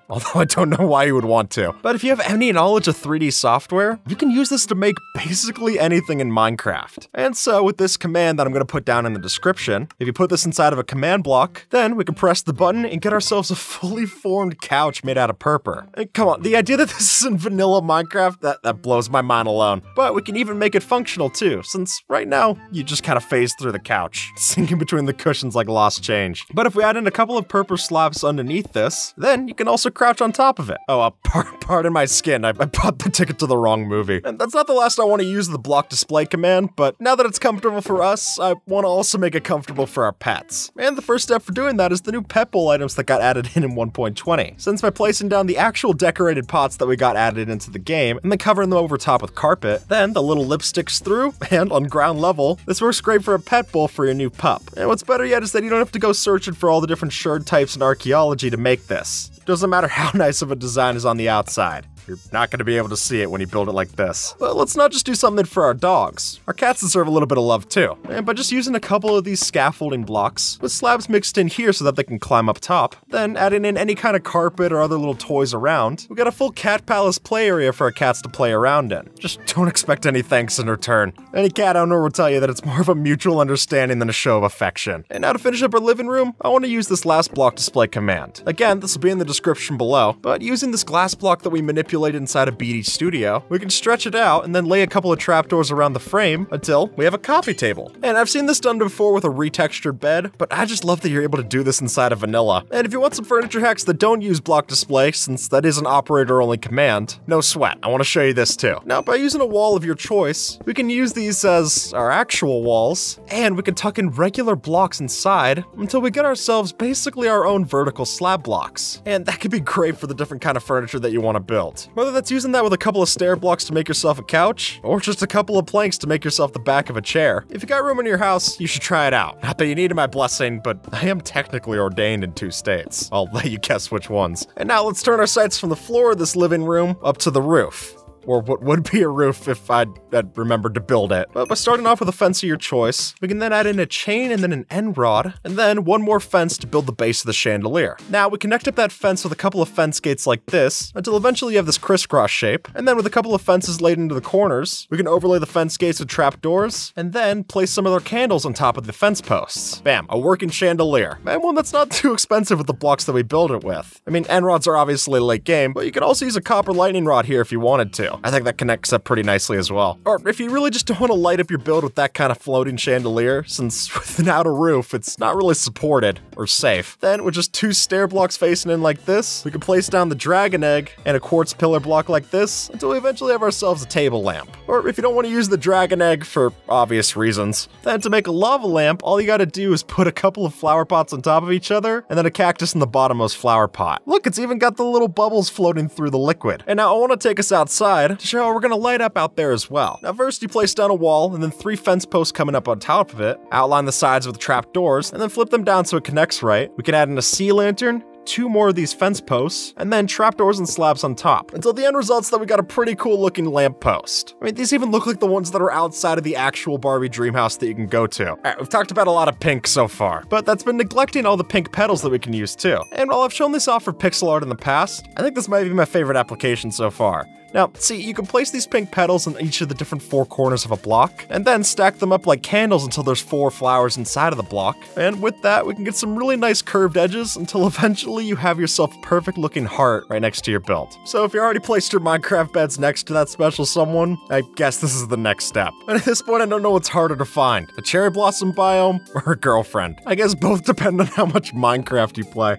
[LAUGHS] Although I don't know why you would want to. But if you have any knowledge of 3D software, you can use this to make basically anything in Minecraft. And so with this command that I'm going to put down in the description, if you put this inside of a command block, then we can press the button and get ourselves a fully formed couch made out of purpur. And come on, the idea that [LAUGHS] this is in vanilla Minecraft, that, that blows my mind alone. But we can even make it functional too, since right now, you just kind of phase through the couch, [LAUGHS] sinking between the cushions like lost change. But if we add in a couple of purpur slabs underneath this, then you can also crouch on top of it. Oh, uh, [LAUGHS] pardon my skin, I, I bought the ticket to the wrong movie. And that's not the last I want to use the block display command, but now that it's comfortable for us, I want to also make it comfortable for our pets. And the first step for doing that is the new pet bowl items that got added in in 1.20. Since by placing down the actual decorated pots that we got added into the game, and then covering them over top with carpet, then the little lip sticks through, [LAUGHS] and on ground level, this works great for a pet bowl for your new pup. And what's better yet is that you don't have to go searching for all the different sherd types in archaeology to make this. Doesn't matter how [LAUGHS] nice of a design is on the outside. You're not going to be able to see it when you build it like this. But let's not just do something for our dogs. Our cats deserve a little bit of love too. And by just using a couple of these scaffolding blocks, with slabs mixed in here so that they can climb up top, then adding in any kind of carpet or other little toys around, we got a full cat palace play area for our cats to play around in. Just don't expect any thanks in return. Any cat owner will tell you that it's more of a mutual understanding than a show of affection. And now to finish up our living room, I want to use this last block display command. Again, this will be in the description below, but using this glass block that we inside a BD Studio, we can stretch it out and then lay a couple of trapdoors around the frame until we have a coffee table. And I've seen this done before with a retextured bed, but I just love that you're able to do this inside of vanilla. And if you want some furniture hacks that don't use block display, since that is an operator only command, no sweat, I want to show you this too. Now, by using a wall of your choice, we can use these as our actual walls, and we can tuck in regular blocks inside until we get ourselves basically our own vertical slab blocks. And that could be great for the different kind of furniture that you want to build. Whether that's using that with a couple of stair blocks to make yourself a couch, or just a couple of planks to make yourself the back of a chair. If you got room in your house, you should try it out. Not that you needed my blessing, but I am technically ordained in two states. I'll [LAUGHS] let you guess which ones. And now let's turn our sights from the floor of this living room up to the roof or what would be a roof if I'd, remembered to build it. But by starting off with a fence of your choice, we can then add in a chain and then an end rod, and then one more fence to build the base of the chandelier. Now, we connect up that fence with a couple of fence gates like this, until eventually you have this crisscross shape, and then with a couple of fences laid into the corners, we can overlay the fence gates with trap doors, and then place some of their candles on top of the fence posts. Bam, a working chandelier. And one that's not [LAUGHS] too expensive with the blocks that we build it with. I mean, end rods are obviously late game, but you could also use a copper lightning rod here if you wanted to. I think that connects up pretty nicely as well. Or if you really just don't want to light up your build with that kind of floating chandelier, since [LAUGHS] without a roof, it's not really supported or safe, then with just two stair blocks facing in like this, we can place down the dragon egg and a quartz pillar block like this until we eventually have ourselves a table lamp. Or if you don't want to use the dragon egg for obvious reasons, then to make a lava lamp, all you gotta do is put a couple of flower pots on top of each other and then a cactus in the bottommost flower pot. Look, it's even got the little bubbles floating through the liquid. And now I want to take us outside to show how we're gonna light up out there as well. Now first you place down a wall and then three fence posts coming up on top of it, outline the sides with trap doors, and then flip them down so it connects right. We can add in a sea lantern, two more of these fence posts, and then trapdoors and slabs on top, until the end results that we got a pretty cool looking lamp post. I mean, these even look like the ones that are outside of the actual Barbie dream house that you can go to. Alright, we've talked about a lot of pink so far, but that's been neglecting all the pink petals that we can use too. And while I've shown this off for pixel art in the past, I think this might be my favorite application so far. Now, see, you can place these pink petals in each of the different four corners of a block, and then stack them up like candles until there's four flowers inside of the block. And with that, we can get some really nice curved edges until [LAUGHS] eventually you have yourself a perfect looking heart right next to your build. So if you already placed your Minecraft beds next to that special someone, I guess this is the next step. And [LAUGHS] at this point, I don't know what's harder to find, a cherry blossom biome or a girlfriend. I guess both [LAUGHS] depend on how much Minecraft you play.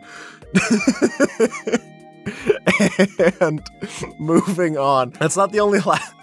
[LAUGHS] and moving on. That's not the only last.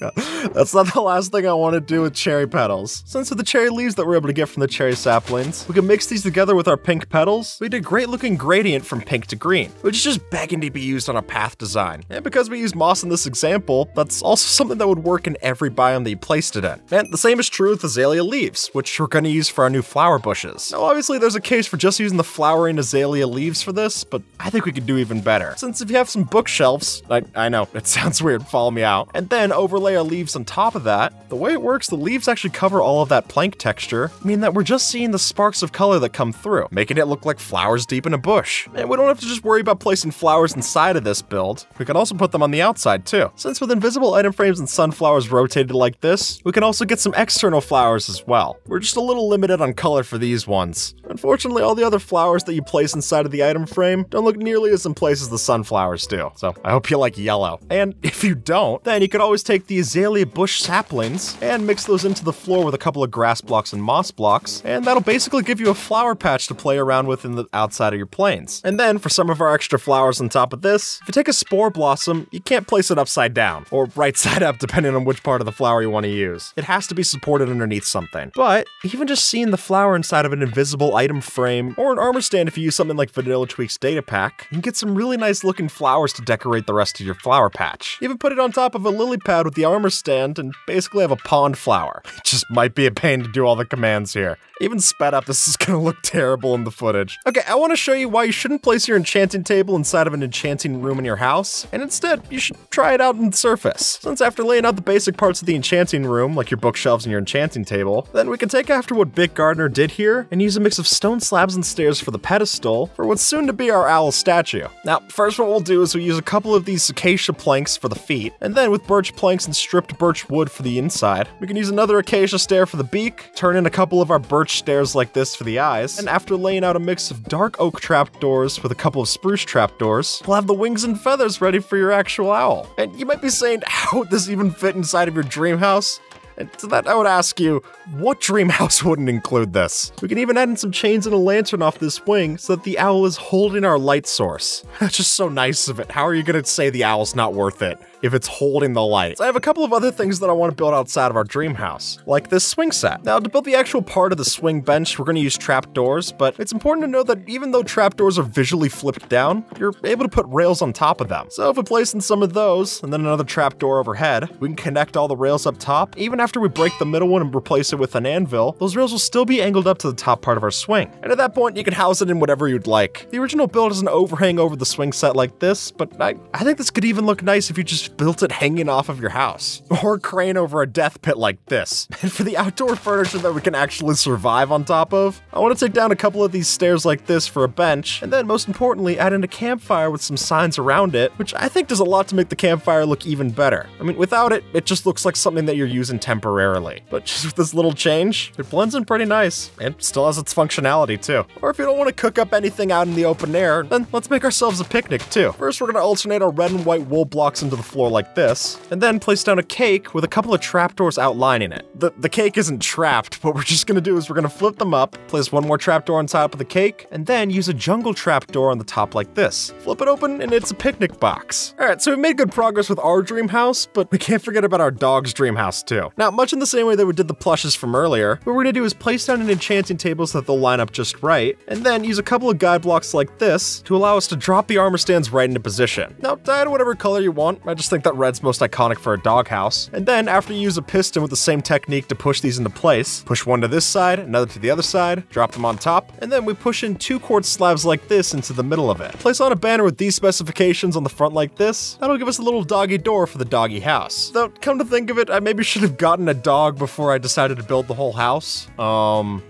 That's not the last thing I want to do with cherry petals. Since with the cherry leaves that we're able to get from the cherry saplings, we can mix these together with our pink petals. We did a great looking gradient from pink to green, which is just begging to be used on a path design. And because we use moss in this example, that's also something that would work in every biome that you placed it in. And the same is true with azalea leaves, which we're going to use for our new flower bushes. Now obviously there's a case for just using the flowering azalea leaves for this, but I think we could do even better. Since if you have some bookshelves, I, I know, it [LAUGHS] sounds weird, follow me out, and then overlay our leaves on top of that, the way it works, the leaves actually cover all of that plank texture, meaning that we're just seeing the sparks of color that come through, making it look like flowers deep in a bush. And we don't have to just worry about placing flowers inside of this build, we can also put them on the outside too. Since with invisible item frames and sunflowers rotated like this, we can also get some external flowers as well. We're just a little limited on color for these ones. Unfortunately, all the other flowers that you place inside of the item frame don't look nearly as in place as the sunflowers do, so I hope you like yellow. And if you don't, then you could always take the the azalea bush saplings and mix those into the floor with a couple of grass blocks and moss blocks, and that'll basically give you a flower patch to play around with in the outside of your planes. And then for some of our extra flowers on top of this, if you take a spore blossom, you can't place it upside down, or right [LAUGHS] side up depending on which part of the flower you want to use. It has to be supported underneath something. But even just seeing the flower inside of an invisible item frame, or an armor stand if you use something like Vanilla Tweaks Data Pack, you can get some really nice looking flowers to decorate the rest of your flower patch. Even put it on top of a lily pad with the armor stand and basically have a pond flower. It just might be a pain to do all the commands here. Even sped up, this is gonna look terrible in the footage. Okay, I wanna show you why you shouldn't place your enchanting table inside of an enchanting room in your house, and instead, you should try it out in the Surface. Since after laying out the basic parts of the enchanting room, like your bookshelves and your enchanting table, then we can take after what Bic Gardener did here and use a mix of stone slabs and stairs for the pedestal for what's soon to be our owl statue. Now, first what we'll do is we'll use a couple of these acacia planks for the feet, and then with birch planks and stripped birch wood for the inside, we can use another acacia stair for the beak, turn in a couple of our birch stairs like this for the eyes, and after laying out a mix of dark oak trapdoors with a couple of spruce trapdoors, we'll have the wings and feathers ready for your actual owl. And you might be saying, [LAUGHS] how would this even fit inside of your dream house? And to that, I would ask you, what dream [LAUGHS] house wouldn't include this? We can even add in some chains and a lantern off this wing so that the owl is holding our light source. [LAUGHS] That's just so nice of it. How are you gonna say the owl's not worth it? if it's holding the light. So I have a couple of other things that I want to build outside of our dream house, like this swing set. Now, to build the actual part of the swing bench, we're to use trapdoors, but it's important to know that even though trapdoors are visually flipped down, you're able to put rails on top of them. So if we place in some of those, and then another trapdoor overhead, we can connect all the rails up top. Even after we break the middle one and replace it with an anvil, those rails will still be angled up to the top part of our swing. And at that point, you can house it in whatever you'd like. The original build is an overhang over the swing set like this, but I, I think this could even look nice if you just built it hanging off of your house. [LAUGHS] Or crane over a death pit like this. [LAUGHS] And for the outdoor furniture that we can actually survive on top of, I want to take down a couple of these stairs like this for a bench, and then most importantly, add in a campfire with some signs around it, which I think does a lot to make the campfire look even better. I mean, without it, it just looks like something that you're using temporarily. But just with this little change, it blends in pretty nice, and still has its functionality too. Or if you don't want to cook up anything out in the open air, then let's make ourselves a picnic too. First, we're going to alternate our red and white wool blocks into the floor like this, and then place down a cake with a couple of trapdoors outlining it. The, the cake isn't trapped, what we're just gonna do is we're gonna flip them up, place one more trapdoor on top of the cake, and then use a jungle trapdoor on the top like this. Flip it open and it's a picnic box. Alright, so we made good progress with our dream house, but we can't forget about our dog's dream house too. Now, much in the same way that we did the plushes from earlier, what we're gonna do is place down an enchanting table so that they'll line up just right, and then use a couple of guide blocks like this to allow us to drop the armor stands right into position. Now, dye it whatever color you want, I just think that red's most iconic for a doghouse. And then after you use a piston with the same technique to push these into place, push one to this side, another to the other side, drop them on top, and then we push in two quartz slabs like this into the middle of it. Place on a banner with these specifications on the front like this, that'll give us a little doggy door for the doggy house. Though, come to think of it, I maybe should have gotten a dog before I decided to build the whole house. Um,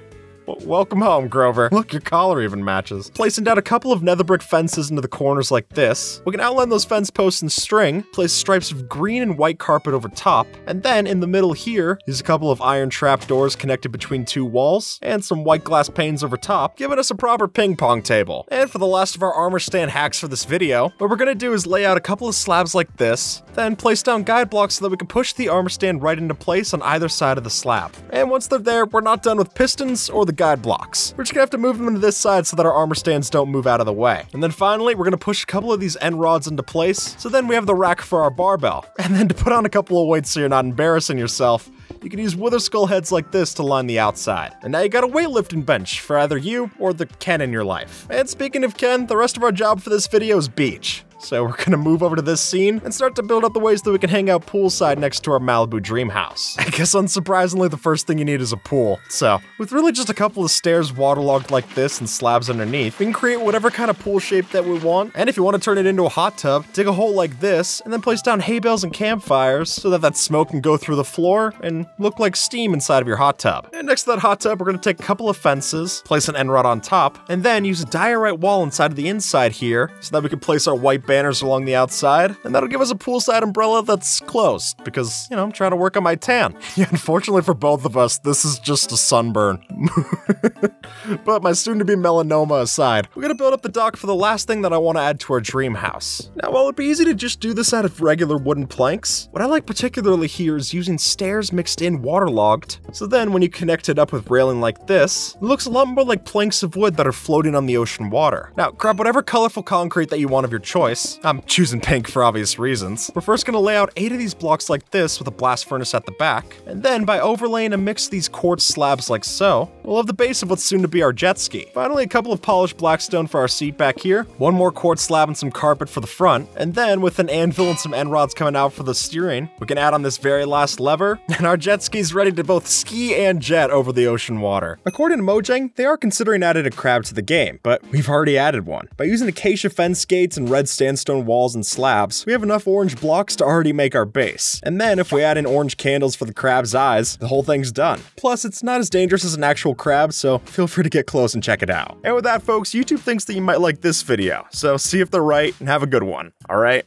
Welcome home, Grover. Look, your collar even matches. Placing down a couple of nether brick fences into the corners like this, we can outline those fence posts in string, place stripes of green and white carpet over top, and then in the middle here, use a couple of iron trap doors connected between two walls, and some white glass panes over top, giving us a proper ping pong table. And for the last of our armor stand hacks for this video, what we're gonna do is lay out a couple of slabs like this, then place down guide blocks so that we can push the armor stand right into place on either side of the slab. And once they're there, we're not done with pistons or the guide blocks. We're just gonna have to move them into this side so that our armor stands don't move out of the way. And then finally, we're gonna push a couple of these end rods into place, so then we have the rack for our barbell. [LAUGHS] And then to put on a couple of weights so you're not embarrassing yourself, you can use wither skull heads like this to line the outside. And now you got a weightlifting bench for either you or the Ken in your life. And speaking of Ken, the rest of our job for this video is beach. So we're gonna move over to this scene and start to build up the ways that we can hang out poolside next to our Malibu dream house. [LAUGHS] I guess unsurprisingly, the first thing you need is a pool. So with really just a couple of stairs waterlogged like this and slabs underneath, we can create whatever kind of pool shape that we want. And if you want to turn it into a hot tub, dig a hole like this and then place down hay bales and campfires so that that smoke can go through the floor and look like steam inside of your hot tub. And next to that hot tub, we're gonna take a couple of fences, place an end rod on top, and then use a diorite wall inside of the inside here so that we can place our white banners along the outside, and that'll give us a poolside umbrella that's closed, because, you know, I'm trying to work on my tan. [LAUGHS] Yeah, unfortunately for both of us, this is just a sunburn. [LAUGHS] but my soon-to-be melanoma aside, we're gonna build up the dock for the last thing that I want to add to our dream house. Now, while it'd be easy to just do this out of regular wooden planks, what I like particularly here is using stairs mixed in waterlogged, so then when you connect it up with railing like this, it looks a lot more like planks of wood that are floating on the ocean water. Now, grab whatever colorful concrete that you want of your choice. I'm choosing pink for obvious reasons. We're first gonna lay out eight of these blocks like this with a blast furnace at the back, and then by overlaying a mix of these quartz slabs like so, we'll have the base of what's soon to be our jet ski. Finally, a couple of polished blackstone for our seat back here, one more quartz slab and some carpet for the front, and then with an anvil and some end rods coming out for the steering, we can add on this very last lever, [LAUGHS] and our jet ski's ready to both ski and jet over the ocean water. According to Mojang, they are considering adding a crab to the game, but we've already added one. By using acacia fence gates and red sandstone walls and slabs, we have enough orange blocks to already make our base. And then if we add in orange candles for the crab's eyes, the whole thing's done. Plus, it's not as dangerous as an actual crab, so feel free to get close and check it out. And with that, folks, YouTube thinks that you might like this video, so see if they're right and have a good one, alright?